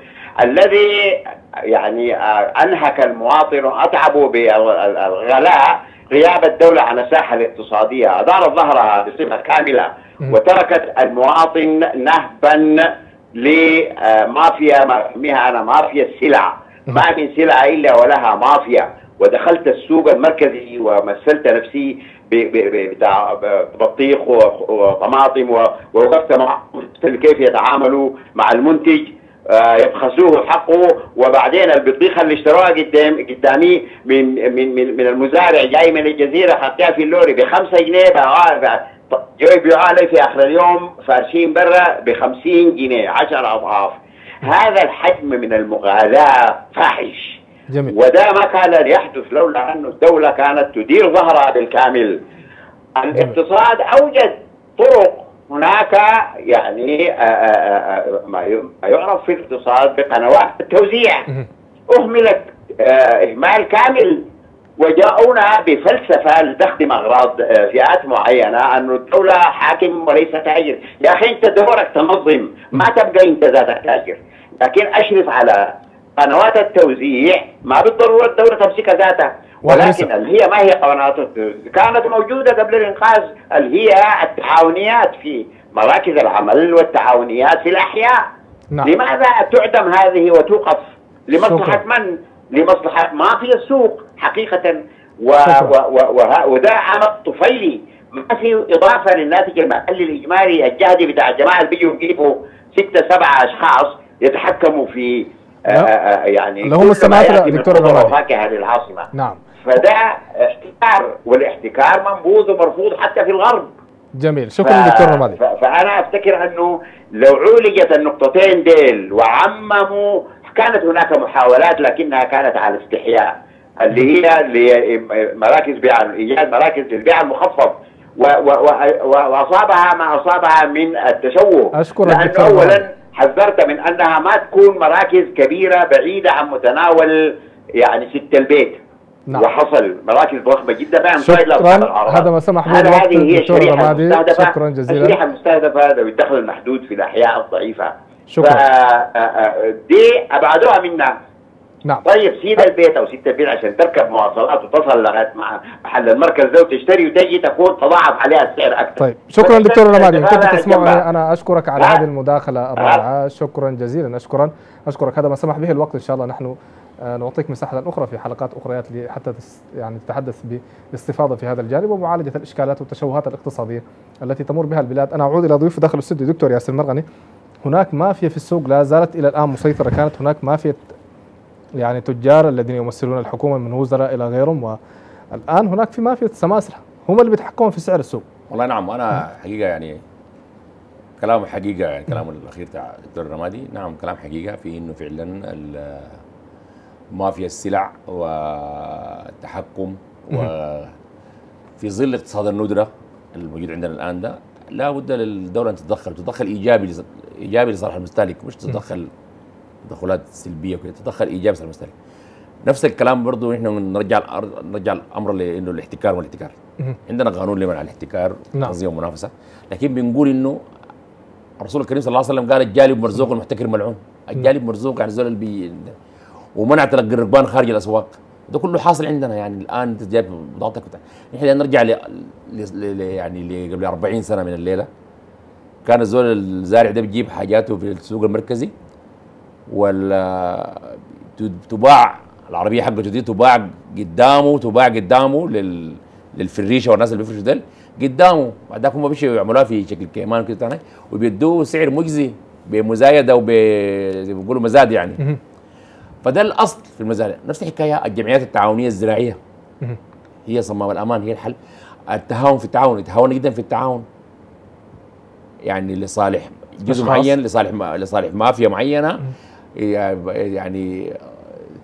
الذي يعني آه، أنهك المواطن وأتعبه بالغلاء غياب الدولة عن الساحة الاقتصادية. أدارت ظهرها بصفة كاملة. وتركت المواطن نهبا لمافيا ما أسميها أنا مافيا السلع. ما من سلعة إلا ولها مافيا. ودخلت السوق المركزي ومثلت نفسي بتاع بطيخ وطماطم ووقفت مع كيف يتعاملوا مع المنتج آه، يبخسوه حقه. وبعدين البطيخه اللي اشتروها قدام قدامي من من من, من المزارع جاي من الجزيرة حطيها في اللوري ب 5 جنيه جو يبيعوها لي في آخر اليوم فارشين برا ب 50 جنيه 10 أضعاف. هذا الحجم من المغالاة فاحش. جميل. وده ما كان ليحدث لولا أن الدولة كانت تدير ظهرها بالكامل. الاقتصاد أوجد طرق. هناك يعني آه، آه، آه، ما يعرف في الاقتصاد بقنوات التوزيع. أهملت إهمال كامل. وجاءونا بفلسفة لتخدم أغراض فئات معينة أن الدولة حاكم وليس تاجر. يا أخي أنت دورك تنظم. ما تبقى أنت ذاتك تاجر. لكن أشرف على قنوات التوزيع ما بالضرورة الدولة تمسك ذاتها ولكن اللي هي ما هي قنوات التوزيع؟ كانت موجودة قبل الإنقاذ اللي هي التعاونيات في مراكز العمل والتعاونيات في الأحياء؟ نعم. لماذا تعدم هذه وتوقف؟ لمصلحة شكرا. من؟ لمصلحة ما في السوق حقيقة. و. و و وه- وده عمل طفيلي ما في إضافة للناتج المحلي الإجمالي الجهدي بتاع الجماعة اللي بيجوا يجيبوا ستة سبعة أشخاص يتحكموا في يعني اللي هم كل ما السماترة يأتي من دكتور. وفاكهة للعاصمة نعم. فده احتكار والاحتكار منبوذ ومرفوض حتى في الغرب. جميل. شكرا دكتور رمادي. ف- فأنا أفتكر أنه لو عولجت النقطتين ديل وعمموا كانت هناك محاولات لكنها كانت على استحياء اللي هي اللي مراكز بيع إيجاد مراكز للبيع المخفض. و- و- و- و- وأصابها ما أصابها من التشوه. لأنه دكتور. اولا حذرت من أنها ما تكون مراكز كبيرة بعيدة عن متناول يعني ست البيت نعم. وحصل مراكز ضخمة جدا فعلا شكراً. هذا ما سمح به الوقت هذه هي الشريحة رمادي. المستهدفة شكراً جزيلاً. الشريحة المستهدفة ذوي الدخل المحدود في الأحياء الضعيفة شكراً. ف- آه، آه، دي أبعدوها منا نعم. طيب سيد البيت أو ست البيت عشان تركب مواصلات وتصل لغاية مع محل المركز ده وتشتري وتجي تكون تضاعف عليها السعر أكثر. طيب شكرا دكتور رمادي كنت جنبها. أنا أشكرك على؟ هذه المداخلة الرائعة. شكرا جزيلا. اشكرا. أشكرك. هذا ما سمح به الوقت إن شاء الله. نحن آه، نعطيك مساحة أخرى في حلقات لي- حتى يعني تتحدث باستفاضة في هذا الجانب ومعالجة الإشكالات والتشوهات الاقتصادية التي تمر بها البلاد. أنا أعود إلى ضيوف داخل الاستوديو. دكتور ياسر مرغني هناك مافيا في السوق لا زالت إلى الآن مسيطرة. كانت هناك مافيا يعني تجار الذين يمثلون الحكومة من وزراء إلى غيرهم والآن هناك في مافيا سماسرة. هم اللي بيتحكمون في سعر السوق. والله نعم أنا حقيقة يعني كلام حقيقة يعني كلام الأخير تاع الدكتور الرمادي نعم كلام حقيقة في إنه فعلا مافيا السلع والتحكم وفي ظل اقتصاد الندرة الموجود عندنا الآن ده لا بد للدولة أن تتدخل تتدخل إيجابي إيجابي لصالح المستهلك مش تتدخل تدخلات سلبية وكده تتدخل إيجابي لصالح المستهلك. نفس الكلام برضه نحن نرجع نرجع الأمر لأنه الاحتكار والاحتكار. عندنا قانون لمنع الاحتكار نعم. تنظيم المنافسه لكن بنقول إنه الرسول الكريم صلى الله عليه وسلم قال الجالب مرزوق والمحتكر ملعون. الجالب مرزوق يعني زول بي ومنع تلقي الركبان خارج الأسواق. ده كله حاصل عندنا يعني الآن أنت جايب بضاعتك نحن نرجع ل... ل... ل... يعني قبل 40 سنة من الليلة كان الزول الزارع ده بيجيب حاجاته في السوق المركزي. ولا تباع العربية حقته دي تباع قدامه تباع قدامه لل للفريشة والناس اللي بيفرشوا ديل قدامه. بعدك هم بيمشوا يعملوها في شكل كيمان كده تاني وبيدوه سعر مجزي بمزايدة وب زي ما بيقولوا مزاد يعني. فده الأصل في المزارع. نفس الحكاية الجمعيات التعاونية الزراعية. هي صمام الأمان هي الحل. التهاون في التعاون يتهاون جدا في التعاون. يعني لصالح جزء. معين لصالح ما لصالح مافيا معينة. يعني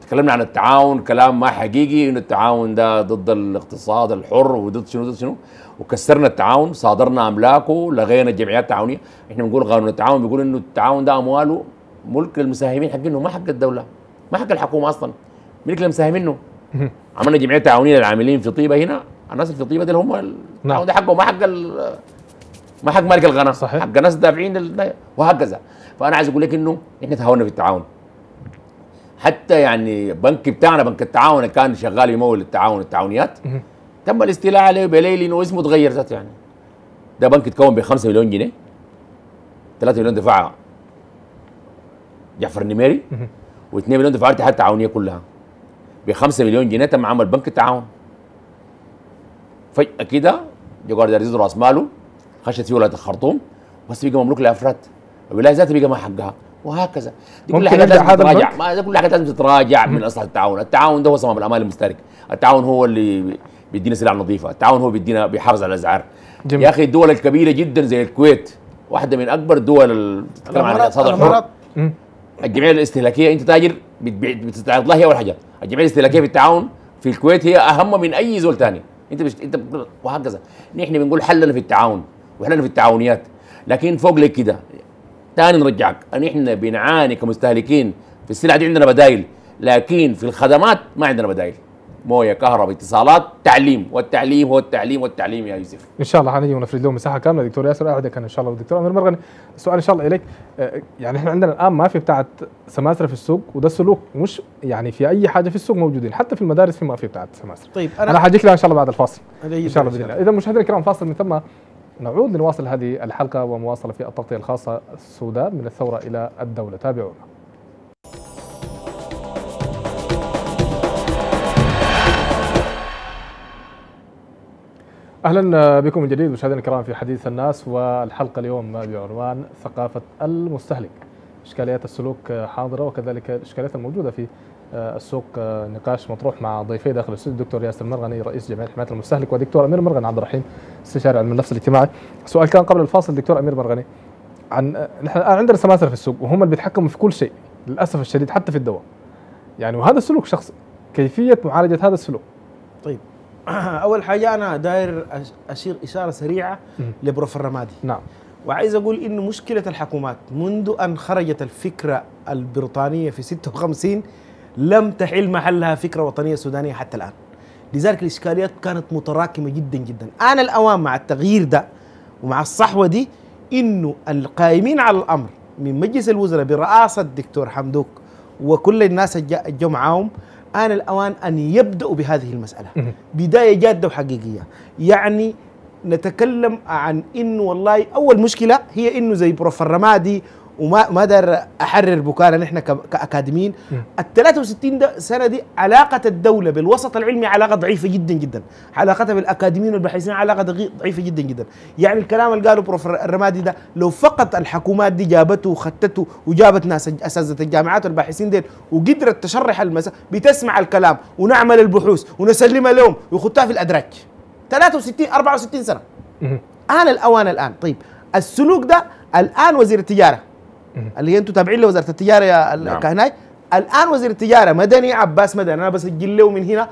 تكلمنا عن التعاون كلام ما حقيقي انه التعاون ده ضد الاقتصاد الحر وضد شنو ضد شنو. وكسرنا التعاون صادرنا أملاكه لغينا الجمعيات التعاونيه إحنا بنقول قانون التعاون بيقول إنه التعاون ده أمواله. ملك للمساهمين حقينه ما حق الدولة ما حق الحكومة أصلا. ملك للمساهمينه عملنا جمعية تعاونية للعاملين في طيبة هنا. الناس اللي في طيبة دول هم التعاون ده حقه ما حق ما حق مالك الغنم. صحيح. حق ناس دافعين وهكذا. فأنا عايز أقول لك إنه إحنا تهاونا في التعاون. حتى يعني بنك بتاعنا بنك التعاون كان شغال يمول التعاون التعاونيات. تم الاستيلاء عليه بليل إنه اسمه تغير ذاته يعني. ده بنك اتكون ب 5 مليون جنيه. 3 مليون دفعها جعفر النميري. و2 مليون دفعها الاتحاد التعاونية كلها. ب 5 مليون جنيه تم عمل بنك التعاون. فجأة كده جو قاعد يزيد رأس ماله خشت فيه ولاية الخرطوم بس بقى مملوك لأفراد. الولايه ذاتها بقى ما حقها. وهكذا. دي كل حاجات لازم تتراجع؟ ما ده كل حاجات لازم تتراجع من أصل التعاون. التعاون ده هو صمام الامان المشترك. التعاون هو اللي بيدينا سلع نظيفه التعاون هو بيدينا بيحافظ على الأسعار. يا أخي الدول الكبيرة جدا زي الكويت واحدة من أكبر الدول اللي بتتكلم عن الاقتصاد الحر الجمعية الاستهلاكية أنت تاجر بتبيع بتستعرض لها هي اول حاجة. الجمعية الاستهلاكية في التعاون في الكويت هي أهم من أي زول ثاني أنت بش... أنت وهكذا. نحن بنقول حلنا في التعاون وحلنا في التعاونيات. لكن فوق لك كده. ثاني نرجعك. ان إحنا بنعاني كمستهلكين. في السلع دي عندنا بدائل لكن في الخدمات ما عندنا بدائل موية كهرباء اتصالات تعليم. والتعليم هو التعليم والتعليم يا يوسف. إن شاء الله حنجي ونفرد لهم مساحة كاملة. دكتور ياسر اعدك إن شاء الله. ودكتور أمير مرغني السؤال إن شاء الله إليك. آه، يعني إحنا عندنا الآن ما في بتاعت سماسرة في السوق وده السلوك مش يعني في أي حاجة في السوق موجودين. حتى في المدارس في ما في بتاعت سماسرة. طيب أنا أنا حاجيك لها إن شاء الله بعد الفاصل. إن شاء الله بإذن الله. إذا مشاهدينا الكرام فاصل من ثم نعود لنواصل هذه الحلقة ومواصلة في التغطية الخاصة السودان من الثورة إلى الدولة. تابعونا. أهلا بكم من جديد مشاهدينا الكرام في حديث الناس والحلقة اليوم بعنوان ثقافة المستهلك. إشكاليات السلوك حاضرة وكذلك الإشكاليات الموجودة في السوق نقاش مطروح مع ضيفي داخل الاستوديو الدكتور ياسر مرغني رئيس جمعية حماية المستهلك. ودكتور أمير مرغني عبد الرحيم استشاري علم النفس الاجتماعي. سؤال كان قبل الفاصل دكتور أمير مرغني عن نحن الآن عندنا سماسرة في السوق وهم اللي بيتحكموا في كل شيء للأسف الشديد حتى في الدواء. يعني وهذا سلوك شخصي كيفية معالجة هذا السلوك؟ طيب. <clears throat> أول حاجة أنا داير أشير إشارة سريعة لبروف الرمادي نعم. وعايز أقول انه مشكلة الحكومات منذ أن خرجت الفكرة البريطانية في 56 لم تحل محلها فكرة وطنية سودانية حتى الآن. لذلك الإشكاليات كانت متراكمة جدا جدا. أنا الأوان مع التغيير ده ومع الصحوة دي إنه القائمين على الأمر من مجلس الوزراء برئاسة الدكتور حمدوك وكل الناس الجو معاهم آن الأوان أن يبدأوا بهذه المسألة. بداية جادة وحقيقية. يعني نتكلم عن إنه والله أول مشكلة هي إنه زي prof الرمادي وما ما دار أحرر بكانا نحن كأكاديميين. ال 63 ده سنة دي علاقة الدولة بالوسط العلمي علاقة ضعيفة جدا جدا. علاقتها بالأكاديميين والباحثين علاقة ضعيفة جدا جدا. يعني الكلام اللي قاله prof الرمادي ده لو فقط الحكومات دي جابته وخدته وجابت ناس أساتذة الجامعات والباحثين ديل وقدرت تشرح المسألة بتسمع الكلام ونعمل البحوث ونسلمها لهم ويخطها في الأدراج. 63 64 سنة. مهم. آن الأوان الآن. طيب السلوك ده الآن وزير التجارة. اللي هي أنتم تابعين لوزارة التجارة يا نعم. الآن وزير التجارة مدني عباس مدني أنا بسجل له من هنا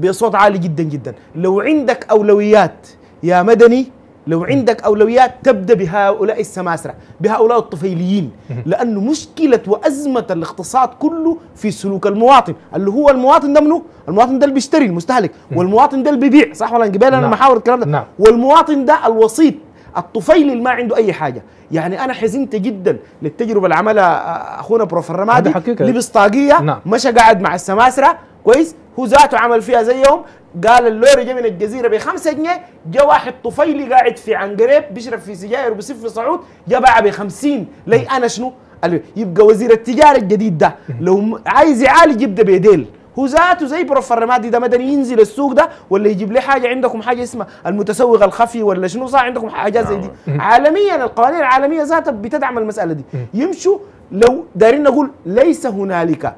بصوت عالي جدا جدا. لو عندك أولويات يا مدني لو عندك أولويات تبدأ بهؤلاء السماسرة بهؤلاء الطفيليين. لأنه مشكلة وأزمة الاقتصاد كله في سلوك المواطن اللي هو المواطن ده منه المواطن ده اللي بيشتري المستهلك والمواطن ده اللي بيبيع صح ولا قبل أنا نعم. محاور الكلام ده. نعم. والمواطن ده الوسيط الطفيل اللي ما عنده أي حاجة. يعني أنا حزنت جدا للتجربة اللي عملها أخونا بروف الرمادي. لبس طاقيه نعم. مشى قاعد مع السماسرة. كويس. هو ذاته عمل فيها زيهم قال اللوري جاي من الجزيرة ب 5 جنيه جا واحد طفيلي قاعد في عنقريب بيشرب في سجاير وبيصف في صعود جا باعها ب 50 لي أنا شنو؟ يبقى وزير التجارة الجديد ده. لو عايز يعالج يبدأ بيديل. هو ذاته زي بروف الرمادي ده مدني ينزل السوق ده ولا يجيب لي حاجة عندكم حاجة اسمها المتسوق الخفي ولا شنو صار؟ عندكم حاجات زي دي. عالميا القوانين العالمية ذاتها بتدعم المسألة دي. يمشوا لو دارين نقول ليس هنالك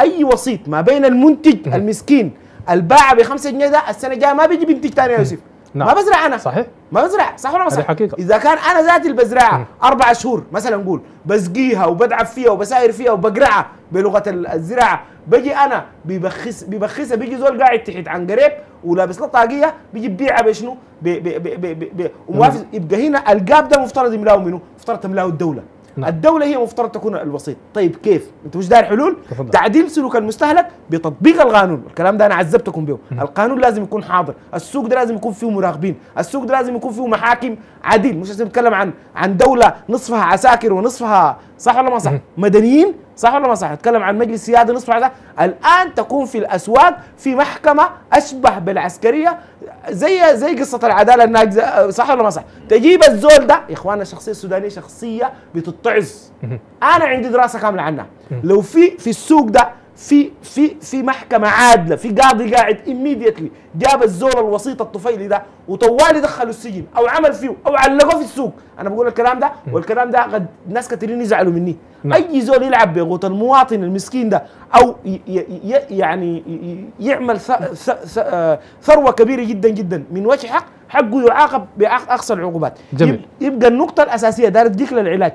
أي وسيط ما بين المنتج المسكين الباعة ب 5 جنيه ده السنة الجاية ما بيجي بنتج ثاني يا يوسف. نعم. ما بزرع أنا صحيح ما بزرع صح ولا صح؟ حقيقة. إذا كان أنا ذاتي اللي بزرعها أربع شهور مثلا نقول بسقيها وبدعب فيها وبساير فيها وبقرعها بلغة ال- الزراعة بجي أنا ببخس ببخسها بيجي زول قاعد تحت عن قريب ولابس له طاقية بيجي ببيعها بشنو؟ ب- ب- ب- ب- ب- ب- وموافق يبقى هنا الجاب ده مفترض يملاه منه؟ مفترض تملاه الدولة نعم. الدولة هي مفترض تكون الوسيط، طيب كيف؟ أنت مش داير حلول؟ تفضل. تعديل سلوك المستهلك بتطبيق القانون، الكلام ده أنا عذبتكم به، القانون لازم يكون حاضر، السوق ده لازم يكون فيه مراقبين، السوق ده لازم يكون فيه محاكم عديل، مش لازم نتكلم عن عن دولة نصفها عساكر ونصفها صح ولا ما صح؟ مدنيين صح ولا ما صح؟ نتكلم عن مجلس سيادي نصفها ده، الآن تكون في الأسواق في محكمة أشبه بالعسكرية زي زي قصة العدالة الناقزة صح ولا ما صح؟ تجيب الزول ده يا اخوانا الشخصية السودانية شخصية بتتعظ أنا عندي دراسة كاملة عنها. لو في في السوق ده في في في محكمة عادلة في قاضي قاعد immediately جاب الزول الوسيط الطفيلي ده وطوالي دخله السجن أو عمل فيه أو علقوه في السوق أنا بقول الكلام ده والكلام ده قد ناس كثيرين يزعلوا مني نعم. أي زول يلعب بغوط المواطن المسكين ده أو ي ي ي يعني يعمل آه، ثروة كبيرة جدا جدا من وجه حق حقه يعاقب باقصى العقوبات جميل. يب- يبقى النقطة الأساسية دار اديك للعلاج.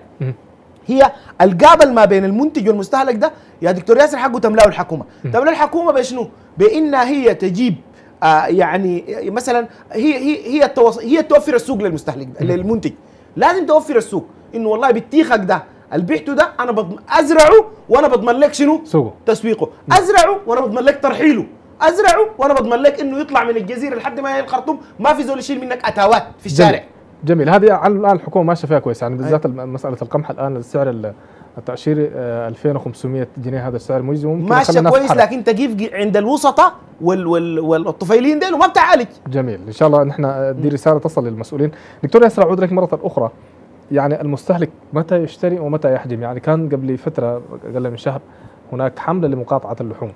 هي القابل ما بين المنتج والمستهلك ده. يا دكتور ياسر حقه تملأه الحكومة. تملأه الحكومة بشنو؟ بإنها هي تجيب آه يعني مثلا هي هي هي التوص... هي توفر السوق للمستهلك ده للمنتج. لازم توفر السوق. إنه والله بتيخك ده اللي بعته ده أنا بضم... أزرعه وأنا بضمن لك شنو؟ سوقه. تسويقه. أزرعه وأنا بضمن لك ترحيله. أزرعه وأنا بضمن لك إنه يطلع من الجزيرة لحد ما يجي الخرطوم ما في زول يشيل منك أتاوات في الشارع. جميل. هذه على- الآن الحكومة ماشية فيها كويس. يعني بالذات مسألة القمح الآن السعر ال- التاشيري آه، 2500 جنيه هذا السعر مجزي. ماشية الناس كويس تتحرك. لكن تجيب عند الوسطاء وال وال والطفيلين ديل وما بتعالج. جميل. إن شاء الله نحن دي رسالة تصل للمسؤولين. دكتور ياسر أعود لك مرة أخرى. يعني المستهلك متى يشتري ومتى يحجم؟ يعني كان قبل فترة أقل من شهر هناك حملة لمقاطعة اللحوم.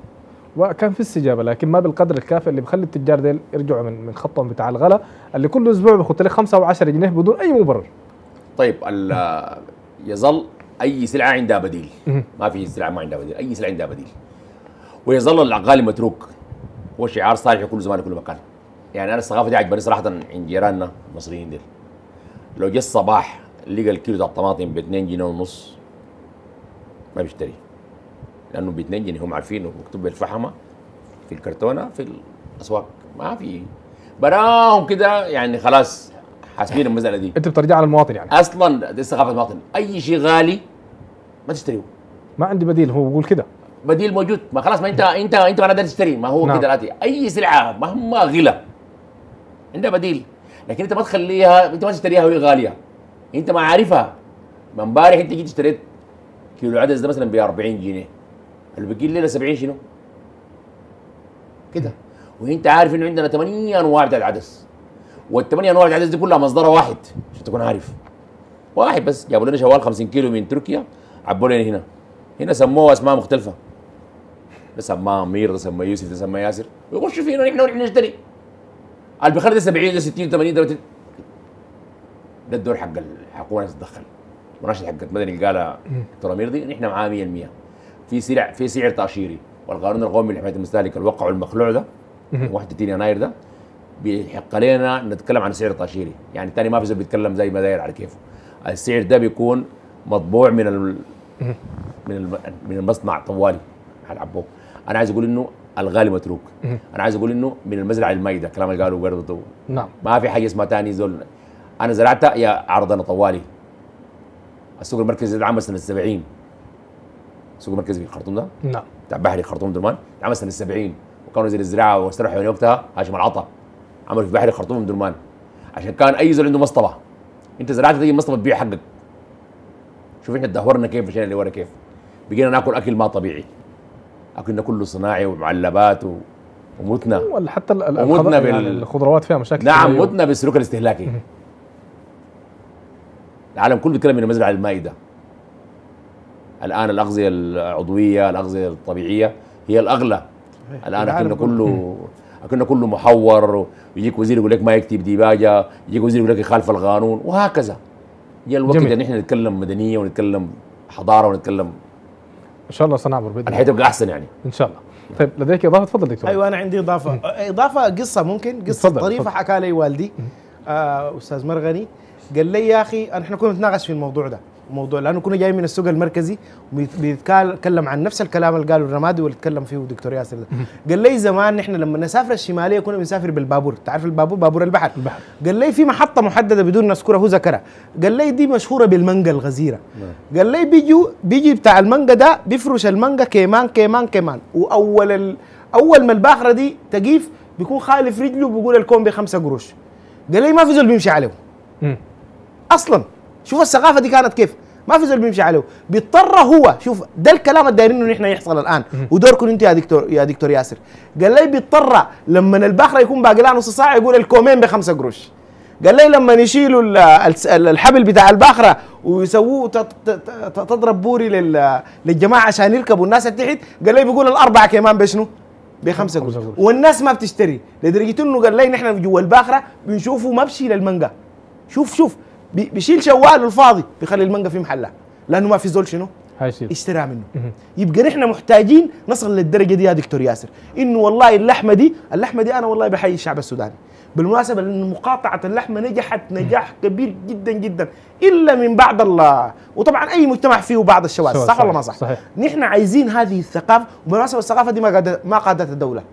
وكان في استجابة لكن ما بالقدر الكافي اللي بخلي التجار ديل يرجعوا من من خطهم بتاع الغلا اللي كل أسبوع بيخط لك 5 أو 10 جنيه بدون أي مبرر. طيب يظل أي سلعة عندها بديل. ما في سلعة ما عندها بديل أي سلعة عندها بديل. ويظل الغالي متروك. هو شعار صالح كل زمان وكل مكان. يعني أنا الثقافة دي عجباني صراحة عند جيراننا المصريين ديل. لو جه الصباح لقى الكيلو بتاع الطماطم ب 2 جنيه ونص ما بيشتري. لأنه ب 2 جنيه هم عارفين مكتوب بالفحمة في الكرتونة في الأسواق ما في. براهم كده يعني خلاص حاسبين المسألة دي. أنت بترجع للمواطن يعني. أصلا دي ثقافه المواطن. أي شيء غالي ما تشتريه. ما عندي بديل هو بيقول كده. بديل موجود. ما خلاص ما أنت أنت أنت ما قادر تشتري. ما هو نعم. كده دلوقتي. أي سلعة مهما غلى عندها بديل. لكن أنت ما تخليها أنت ما تشتريها وهي غالية. أنت ما عارفها. ما امبارح أنت جيت اشتريت كيلو عدس ده مثلا ب 40 جنيه. اللي بقي الليلة 70 شنو؟ كده. وانت عارف انه عندنا 8 انواع بتاع العدس. والثمانيه انواع العدس دي كلها مصدرها واحد عشان تكون عارف. واحد بس. جابوا لنا شوال 50 كيلو من تركيا عبوا لنا هنا. هنا سموه أسماء مختلفة. ده سماه أمير ده سماه يوسف ده سماه ياسر. ويخشوا فينا نحن ونحن نشتري. اللي بخير ده 70 ده 60 80 ده 30. ده الدور حق الحكومة تتدخل. مناشد حقت مدني اللي قالها دكتور أمير دي. نحن معاه 100% في سلع في سعر تأشيري. والقانون القومي لحماية المستهلك اللي وقعوا المخلوع ده 31 يناير ده بيحق علينا نتكلم عن سعر تأشيري. يعني الثاني ما في زول بيتكلم زي ما داير على كيفه. السعر ده بيكون مطبوع من ال... من الم... من المصنع طوالي حلعبوه أنا عايز أقول إنه الغالي متروك. أنا عايز أقول إنه من المزرعة الميده كلام اللي قالوا برضه نعم. ما في حاجة اسمها تاني زول. أنا زرعتها يا عرضنا طوالي. السوق المركزي ده عمل سنه 70 السوق المركزي في الخرطوم ده؟ نعم. بتاع بحري خرطوم درمان. عمل سنه 70 وكان وزير الزراعة واستراحه حيواني وقتها هاشم العطا عمل في بحري خرطوم درمان. عشان كان أي زول عنده مصطبة أنت زرعت تيجي مصطبة تبيع حقك. شوف إحنا تدهورنا كيف مشينا اللي ورا كيف. بقينا ناكل أكل ما طبيعي. أكلنا كله صناعي ومعلبات و... ومتنا. ولا حتى ومتنا الخض- يعني بال- الخضروات فيها مشاكل نعم. متنا بالسلوك الاستهلاكي. العالم كله بيتكلم من المزرعة المائدة. الآن الأغذية العضوية الأغذية الطبيعية هي الأغلى. الآن اكلنا كله. اكلنا كله محور ويجيك وزير يقول لك ما يكتب ديباجة يجيك وزير يقول لك يخالف القانون وهكذا. جاء الوقت جميل. ان إحنا نتكلم مدنية ونتكلم حضارة ونتكلم إن شاء الله سنعبر بإذن الحياة تبقى أحسن يعني. إن شاء الله. طيب لديك إضافة؟ تفضل دكتور. أيوه أنا عندي إضافة. إضافة قصة ممكن؟ قصة تفضل، طريفة. حكى لي والدي. آه أستاذ مرغني. قال لي يا أخي إحنا كنا نتناقش في الموضوع ده. موضوع لأنه كنا جايين من السوق المركزي وبيتكلم عن نفس الكلام اللي قاله الرمادي واللي تكلم فيه الدكتور ياسر قال لي زمان نحن لما نسافر الشمالية كنا بنسافر بالبابور. تعرف البابور؟ بابور البحر. البحر. قال لي في محطة محددة بدون نذكرها هو ذكرها. قال لي دي مشهورة بالمانجا الغزيرة. قال لي بيجوا بيجي بتاع المانجا ده بيفرش المانجا كيمان كيمان كيمان. وأول ال... أول ما الباخرة دي تقيف بيكون خالف رجله بيقول الكون بخمسة قروش. قال لي ما في زول بيمشي عليه. أصلا. شوف الثقافة دي كانت كيف. ما في زول بيمشي عليه. بيضطر هو شوف ده الكلام اللي دايرين إنه نحن يحصل الآن. ودوركم أنت يا دكتور يا دكتور ياسر. قال لي بيضطر لما الباخره يكون باقي لها نص ساعة يقول الكومين بخمسة قروش. قال لي لما يشيلوا الحبل بتاع الباخره ويسووه تضرب بوري لل- للجماعة عشان يركبوا الناس تحت قال لي بيقول الأربعة كمان بشنو؟ بخمسة قروش. والناس ما بتشتري. لدرجة إنه قال لي نحن جوا الباخره بنشوفه ما بشيل المانجا شوف شوف. بيشيل شواله الفاضي بيخلي المانجا في محلها. لأنه ما في زول شنو؟ اشترى منه. يبقى نحن محتاجين نصل للدرجة دي يا دكتور ياسر. إنه والله اللحمة دي اللحمة دي أنا والله بحيي الشعب السوداني. بالمناسبة لأن مقاطعة اللحمة نجحت نجاح كبير جدا جدا. إلا من بعد الله. وطبعا أي مجتمع فيه بعض الشواذ شواذ، صح ولا ما صح؟ صحيح. نحن عايزين هذه الثقافة. وبالمناسبة الثقافة دي ما قادت ما قادتها الدولة.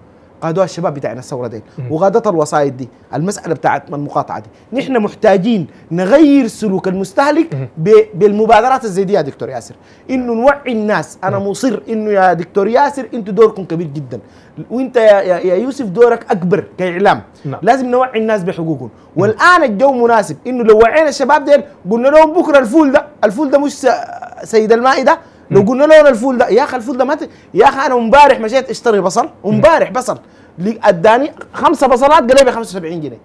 قادوها الشباب بتاعنا الثورة دي وقادتها الوسائط دي. المسألة بتاعت المقاطعه دي. نحن محتاجين نغير سلوك المستهلك بالمبادرات الزي دي يا دكتور ياسر. إنه نوعي الناس. أنا مصر إنه يا دكتور ياسر أنتوا دوركم كبير جدا. وأنت يا, يا, يوسف دورك أكبر كإعلام. نعم. لازم نوعي الناس بحقوقهم. والآن الجو مناسب. إنه لو وعينا الشباب ديل قلنا لهم بكرة الفول ده الفول ده مش سيد المائدة لو قلنا لهم الفول ده يا أخي الفول ده ما ت... يا أخي أنا امبارح مشيت أشتري بصل امبارح بصل أداني خمسة بصلات قال لي ب 75 جنيه.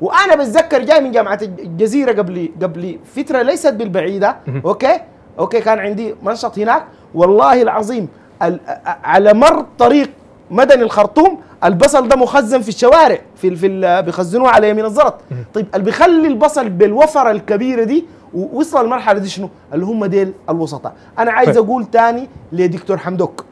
وأنا بتذكر جاي من جامعة الجزيرة قبل قبل فترة ليست بالبعيدة okay؟ okay كان عندي منشط هناك. والله العظيم ال- على مر طريق مدني الخرطوم البصل ده مخزن في الشوارع في في بيخزنوه على يمين الزلط. طيب اللي بيخلي البصل بالوفرة الكبيرة دي ووصل المرحله دي شنو؟ اللي هم ديل الوسطاء. أنا عايز طيب. أقول تاني لدكتور حمدوك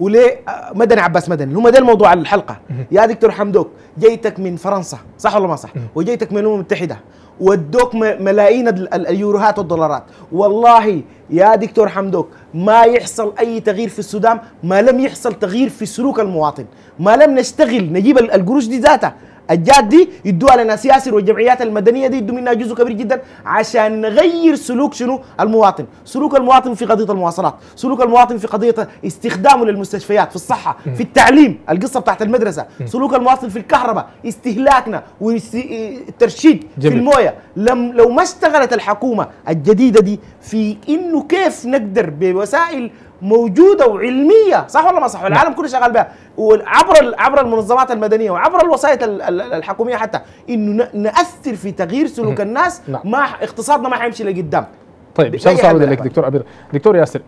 وليه مدني عباس مدني. هم ده الموضوع الحلقة. يا دكتور حمدوك جيتك من فرنسا صح ولا ما صح؟ وجيتك من الأمم المتحدة. ودوك ملايين ال- ال- اليوروهات والدولارات. والله يا دكتور حمدوك ما يحصل أي تغيير في السودان ما لم يحصل تغيير في سلوك المواطن. ما لم نشتغل نجيب ال- القروش دي ذاتها. الجات دي يدوها لنا ياسر والجمعيات المدنية دي يدوا منها جزء كبير جدا عشان نغير سلوك شنو؟ المواطن. سلوك المواطن في قضية المواصلات. سلوك المواطن في قضية استخدامه للمستشفيات في الصحة في التعليم القصة بتاعت المدرسة. سلوك المواطن في الكهرباء استهلاكنا والترشيد في. الموية. لم لو ما اشتغلت الحكومة الجديدة دي في إنه كيف نقدر بوسائل موجودة وعلمية صح ولا ما صح؟ والعالم كله شغال بها. وعبر عبر المنظمات المدنية وعبر الوسائط ال- ال- الحكومية حتى إنه نأثر في تغيير سلوك الناس نعم. ما اقتصادنا ما حيمشي لقدام. طيب ان شاء الله بأي سأعود حال من اليك الأحوال. دكتور عبير. دكتور ياسر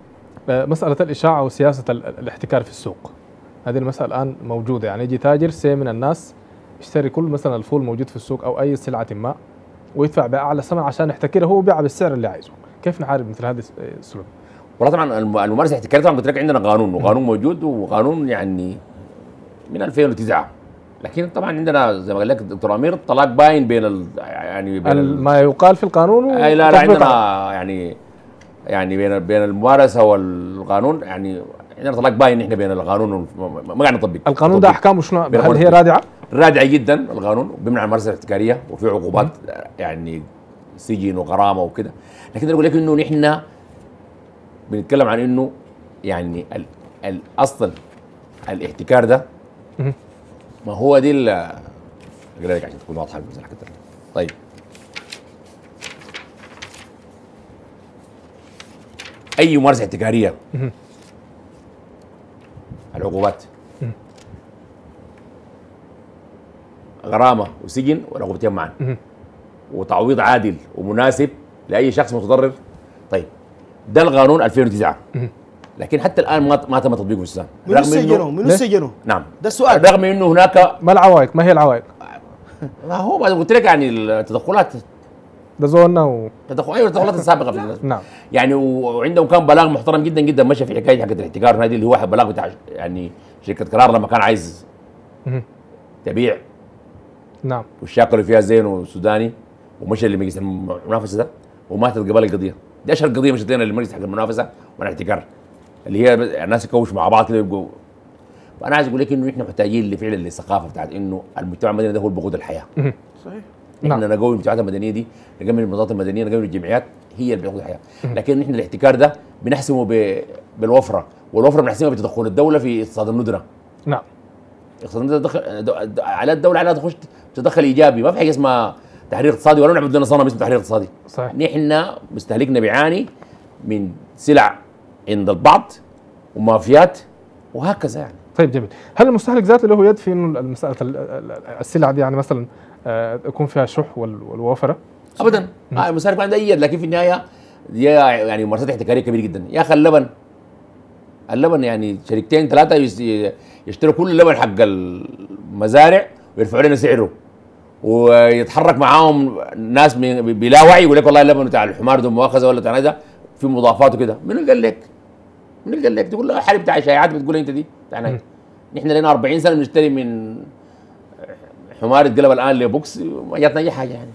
آه، مسألة الإشاعة وسياسة ال- ال- الاحتكار في السوق. هذه المسألة الآن موجودة. يعني يجي تاجر سي من الناس يشتري كل مثلا الفول موجود في السوق أو أي سلعة ما ويدفع بأعلى ثمن عشان يحتكرها هو بيعها بالسعر اللي عايزه. كيف نحارب مثل هذه الس- السلوك؟ والله طبعا الم- الممارسة الاحتكاريه طبعا قلت لك عندنا قانون وقانون موجود وقانون يعني من 2009 لكن طبعا عندنا زي ما قال لك دكتور أمير الطلاق باين بين ال يعني بين ال- ما يقال في القانون أي لا لا. عندنا يعني يعني بين بين الممارسة والقانون يعني عندنا طلاق باين إحنا بين القانون ما قاعد نطبق القانون ده. أحكامه شنو هل هي. رادعة؟ رادع جدا القانون بيمنع الممارسة الاحتكاريه وفي عقوبات يعني سجن وغرامة وكده لكن أقول لك إنه نحن بنتكلم عن إنه يعني ال- الأصل الإحتكار ده. ما هو دي ال- أقرأ لك عشان تكون واضحة المساله كده. طيب. أي ممارسة إحتكارية. العقوبات. غرامة وسجن والعقوبتين معا. وتعويض عادل ومناسب لأي شخص متضرر. طيب. ده القانون 2009 مهم. لكن حتى الآن ما ما تم تطبيقه في السودان منو سجنوا منو؟ سجنوا نعم ده السؤال. رغم إنه هناك ما العوائق؟ ما هي العوائق؟ ما هو ما قلت لك يعني التدخلات ده زولنا و... تدخل أيوه التدخلات السابقة في نعم يعني وعندهم كان بلاغ محترم جدا جدا مشى في حكاية حقت الاحتكار هذه اللي هو بلاغ بتاع يعني شركة قرار لما كان عايز. تبيع نعم والشاكل فيها زين وسوداني ومشى لمجلس المنافسة ده وماتت قبل القضية دي أشهر قضية مشت لنا للمجلس حق المنافسة والاحتكار اللي هي الناس يكوشوا مع بعض كده يبقوا فانا عايز أقول لك إنه إحنا محتاجين لفعلا للثقافه بتاعت إنه المجتمع المدني ده هو الوقود الحياة. صحيح. نعم. إحنا نقوي المجتمعات المدنية دي نقوي المنظمات المدنية نقوي الجمعيات هي اللي بتقود الحياة. لكن إحنا الاحتكار ده بنحسمه ب... بالوفرة والوفرة بنحسمها بتدخل الدولة في اقتصاد الندرة. نعم. اقتصاد الندرة دخل على الدولة عليها تخش تدخل إيجابي ما في حاجة اسمها تحرير اقتصادي ولا نعبد لنا صنم اسمه تحرير اقتصادي؟ صحيح. نحن مستهلكنا بيعاني من سلع عند البعض ومافيات وهكذا يعني. طيب جميل. هل المستهلك ذاته له يد في إنه ال- السلع دي يعني مثلا آه، يكون فيها شح وال- والوفرة؟ ابدا. آه المسارك ما عنده أي يد لكن في النهاية دي يعني ممارسات احتكارية كبيرة جدا. يا أخي اللبن اللبن يعني شركتين ثلاثة يشتروا كل اللبن حق المزارع ويرفعوا لنا سعره. ويتحرك معاهم ناس بلا وعي يقول لك والله اللبن بتاع الحمار ده مؤاخذة ولا بتاع ده في مضافات وكده. من اللي قال لك؟ من اللي قال لك؟ تقول له حالي بتاع شائعات بتقول أنت دي؟ بتاعنا نحن لنا 40 سنة بنشتري من حمار اتقلب الآن لبوكس ما جاتنا أي حاجة يعني.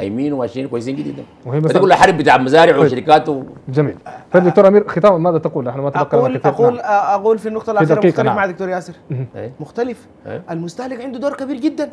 حايمين وماشيين كويسين جدا. وهي مسألة له حرب بتاع مزارع طيب. وشركات و... جميل. طيب دكتور أمير ختاما ماذا تقول؟ إحنا ما تبقى أقول كثير أقول نعم. أقول في النقطة الأخيرة مختلف نعم. مع دكتور ياسر. إيه. مختلف. إيه. المستهلك عنده دور كبير جدا.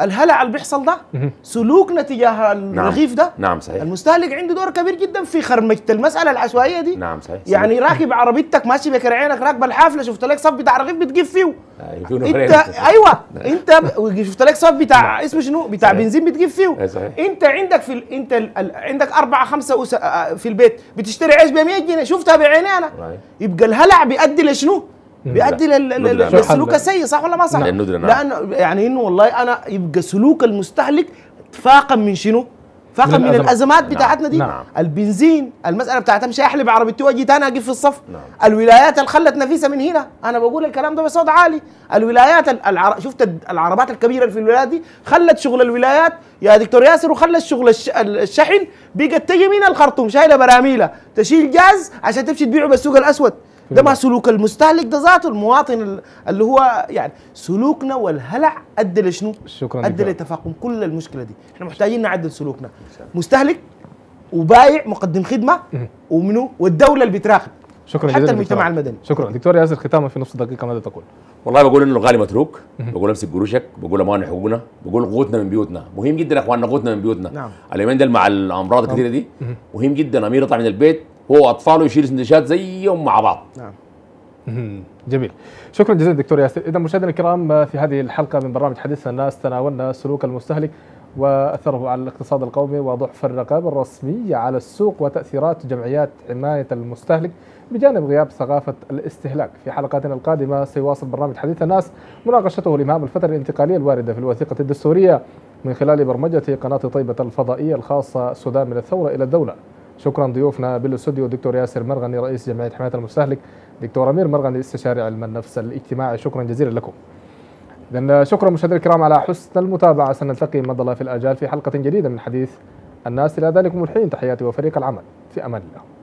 الهلع اللي بيحصل ده مهم. سلوكنا تجاه الرغيف ده نعم صحيح. المستهلك عنده دور كبير جدا في خرمجة المسألة العشوائية دي. نعم صحيح. يعني راكب عربيتك ماشي بكرعينك راكب الحافلة شفت لك صف بتاع رغيف بتجيب فيه. آه، انت. أيوه. انت ب- شفت لك صف بتاع اسمه شنو؟ بتاع. بنزين بتجيب فيه. صحيح. انت عندك في ال... انت ال... عندك أربعة خمسة أس... آه، في البيت بتشتري عيش ب 100 جنيه شفتها بعيني أنا صحيح. يبقى الهلع بيؤدي لشنو؟ بيؤدي لل... لل... ندرة. للسلوك. السيء صح ولا ما صح؟ نعم. لأنه يعني إنه والله أنا يبقى سلوك المستهلك فاقا من شنو؟ فاقا من من, الأزمات. الازمات بتاعتنا دي نعم. البنزين المسألة بتاعت امشي احلب عربيتي واجي تاني اقف في الصف. نعم. الولايات اللي خلت نفيسة من هنا. أنا بقول الكلام ده بصوت عالي. الولايات ال- العر... شفت ال- العربات الكبيرة اللي في الولايات دي خلت شغل الولايات. يا دكتور ياسر وخلت شغل الش... الشحن. بقت تجي من الخرطوم؟ شايلة براميلة. تشيل جاز عشان تمشي تبيعه بالسوق الأسود. ده ما سلوك المستهلك ده ذاته المواطن ال- اللي هو يعني سلوكنا والهلع أدى لشنو؟ شكرا أدى. لتفاقم كل المشكلة دي. إحنا محتاجين نعدل سلوكنا. مستهلك وبايع مقدم خدمة ومنو؟ والدولة اللي بتراقب. شكرا حتى المجتمع دكتور. المدني. شكرا. دكتور ياسر ختاما في نصف دقيقة ماذا تقول؟ والله بقول إنه الغالي متروك. بقول أمسك قروشك بقول امانه حقوقنا بقول قوتنا من بيوتنا. مهم جدا يا أخواننا قوتنا من بيوتنا. نعم. اليومين مع الأمراض الكثيرة دي مهم جدا. امير يطلع من البيت هو واطفاله يشيلوا سندوتشات زيهم مع بعض. نعم. جميل. شكرا جزيلا دكتور ياسر. اذا مشاهدينا الكرام في هذه الحلقة من برنامج حديث الناس تناولنا سلوك المستهلك وأثره على الاقتصاد القومي وضعف الرقابة الرسميه على السوق وتأثيرات جمعيات حمايه المستهلك بجانب غياب ثقافة الاستهلاك. في حلقاتنا القادمة سيواصل برنامج حديث الناس مناقشته لمهام الفترة الانتقالية الواردة في الوثيقة الدستورية من خلال برمجة قناة طيبة الفضائية الخاصة السودان من الثورة إلى الدولة. شكرا ضيوفنا بالاستوديو دكتور ياسر مرغني رئيس جمعية حماية المستهلك دكتور أمير مرغني استشاري علم النفس الاجتماعي. شكرا جزيلا لكم. اذا شكرا مشاهدينا الكرام على حسن المتابعة. سنلتقي الله في الأجال في حلقة جديدة من حديث الناس. إلى ذلكم الحين تحياتي وفريق العمل. في أمان الله.